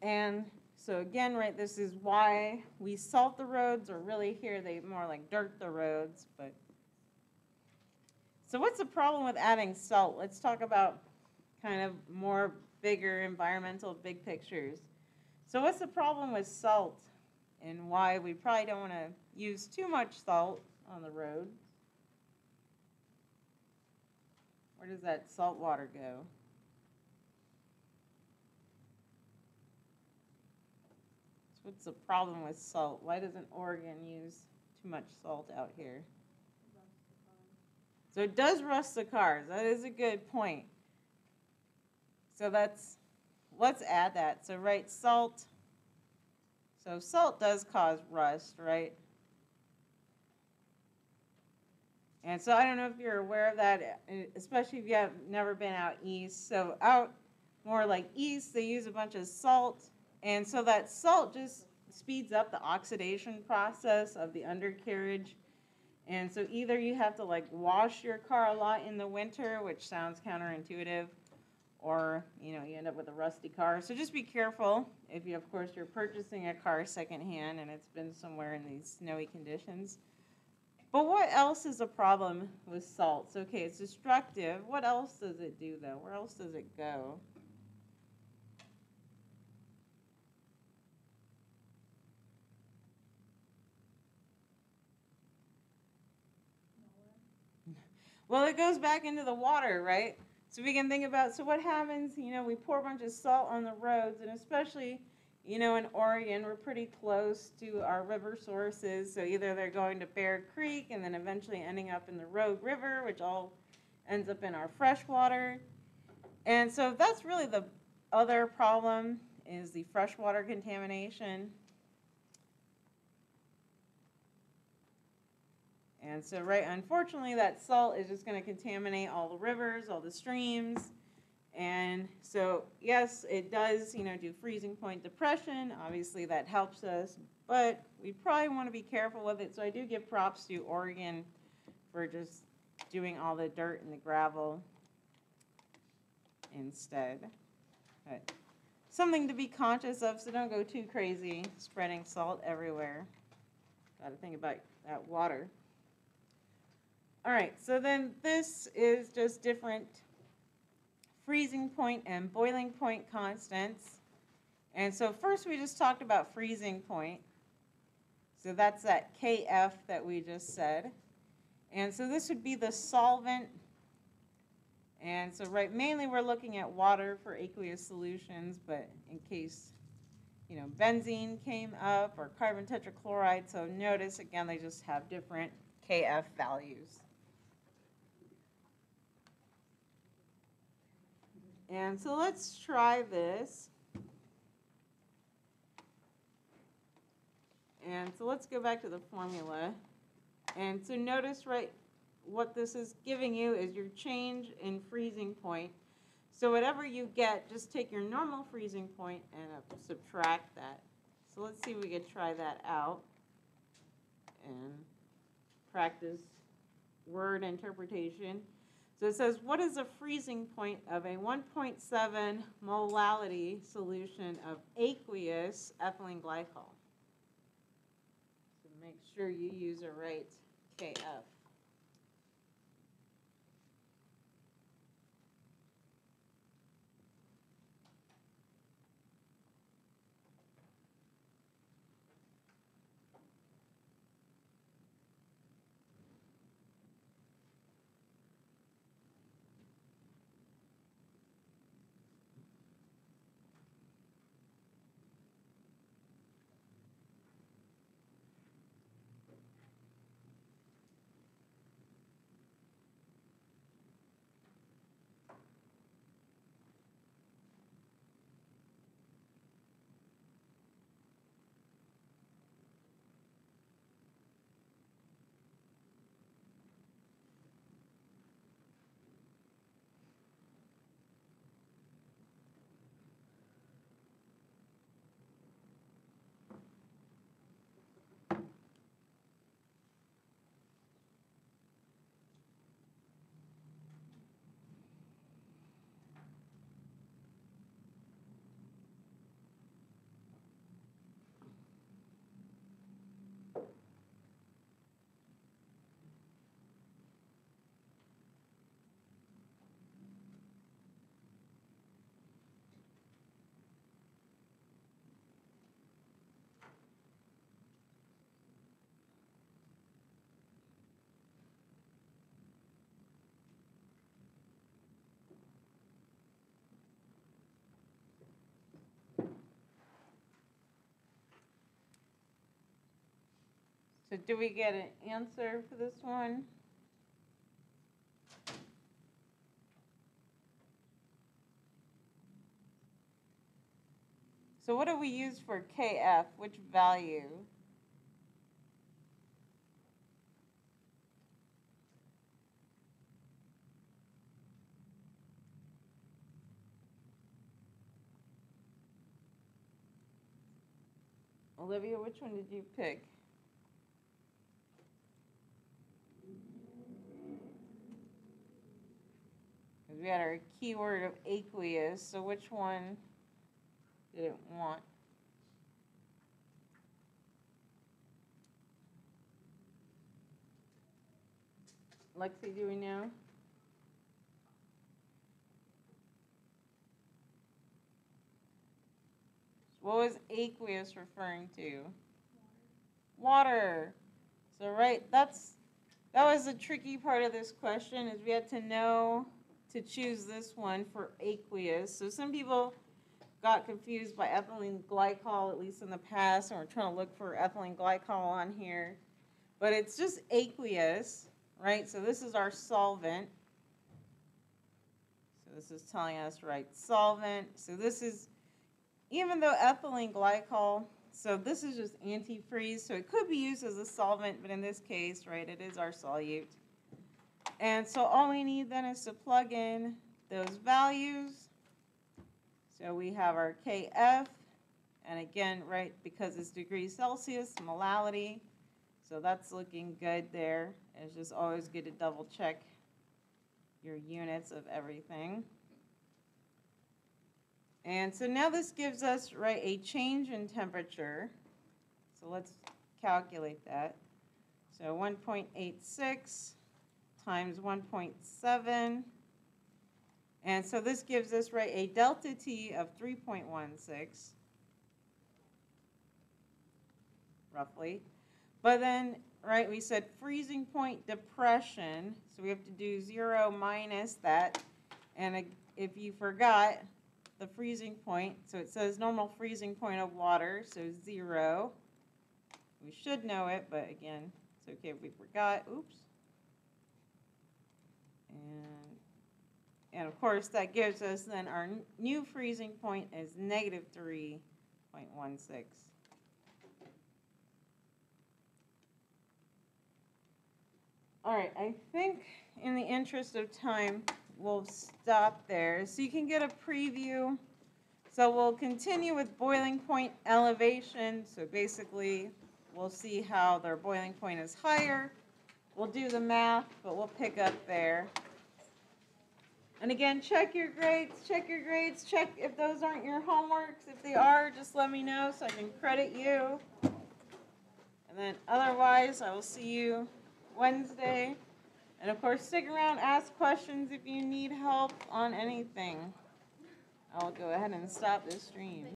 A: And So again, right, this is why we salt the roads, or really here, they more like dirt the roads, but. So what's the problem with adding salt? Let's talk about kind of more bigger environmental, big pictures. So what's the problem with salt? And why we probably don't wanna use too much salt on the road? Where does that salt water go? So What's the problem with salt? Why doesn't Oregon use too much salt out here? So it does rust the cars. That is a good point. So that's, let's add that. So right, salt. So salt does cause rust, right? And so I don't know if you're aware of that, eh, especially if you have never been out east. So out more like east, they use a bunch of salt. And so that salt just speeds up the oxidation process of the undercarriage. And so either you have to like wash your car a lot in the winter, which sounds counterintuitive, or you know you end up with a rusty car. So just be careful if you, of course, you're purchasing a car secondhand and it's been somewhere in these snowy conditions. But what else is a problem with salts? Okay, it's destructive. What else does it do though? Where else does it go? Well, it goes back into the water, right? So we can think about so what happens, you know, we pour a bunch of salt on the roads and especially, you know, in Oregon, we're pretty close to our river sources. So either they're going to Bear Creek and then eventually ending up in the Rogue River, which all ends up in our freshwater. And so that's really the other problem is the freshwater contamination. And so, right, unfortunately, that salt is just going to contaminate all the rivers, all the streams. And so, yes, it does, you know, do freezing point depression. Obviously, that helps us, but we probably want to be careful with it. So, I do give props to Oregon for just doing all the dirt and the gravel instead. But something to be conscious of, so don't go too crazy spreading salt everywhere. Got to think about that water. All right, so then this is just different freezing point and boiling point constants. And so first we just talked about freezing point. So that's that KF that we just said. And so this would be the solvent. And so right, mainly we're looking at water for aqueous solutions, but in case, you know, benzene came up or carbon tetrachloride, so notice again, they just have different KF values. And so let's try this. And so let's go back to the formula. And so notice, right, what this is giving you is your change in freezing point. So whatever you get, just take your normal freezing point and uh, subtract that. So let's see if we could try that out and practice word interpretation. So it says, what is the freezing point of a 1.7 molality solution of aqueous ethylene glycol? So make sure you use a right KF. So do we get an answer for this one? So what do we use for KF? Which value? Olivia, which one did you pick? We had our keyword of aqueous, so which one did it want? Lexi, do we know? What was aqueous referring to? Water. So right, that's that was the tricky part of this question is we had to know to choose this one for aqueous. So some people got confused by ethylene glycol, at least in the past, and we're trying to look for ethylene glycol on here. But it's just aqueous, right? So this is our solvent. So this is telling us, right, solvent. So this is, even though ethylene glycol, so this is just antifreeze, so it could be used as a solvent, but in this case, right, it is our solute. And so all we need then is to plug in those values. So we have our KF, and again, right, because it's degrees Celsius, molality, so that's looking good there. It's just always good to double check your units of everything. And so now this gives us, right, a change in temperature. So let's calculate that. So 1.86 times 1.7. And so this gives us, right, a delta T of 3.16, roughly. But then, right, we said freezing point depression, so we have to do zero minus that. And if you forgot, the freezing point, so it says normal freezing point of water, so zero. We should know it, but again, it's okay if we forgot, oops. And, and of course, that gives us then our new freezing point is negative three point one six. All right, I think in the interest of time, we'll stop there. So you can get a preview. So we'll continue with boiling point elevation. So basically, we'll see how their boiling point is higher. We'll do the math, but we'll pick up there. And again, check your grades, check your grades, check if those aren't your homeworks. If they are, just let me know so I can credit you. And then otherwise, I will see you Wednesday. And of course, stick around, ask questions if you need help on anything. I'll go ahead and stop this stream.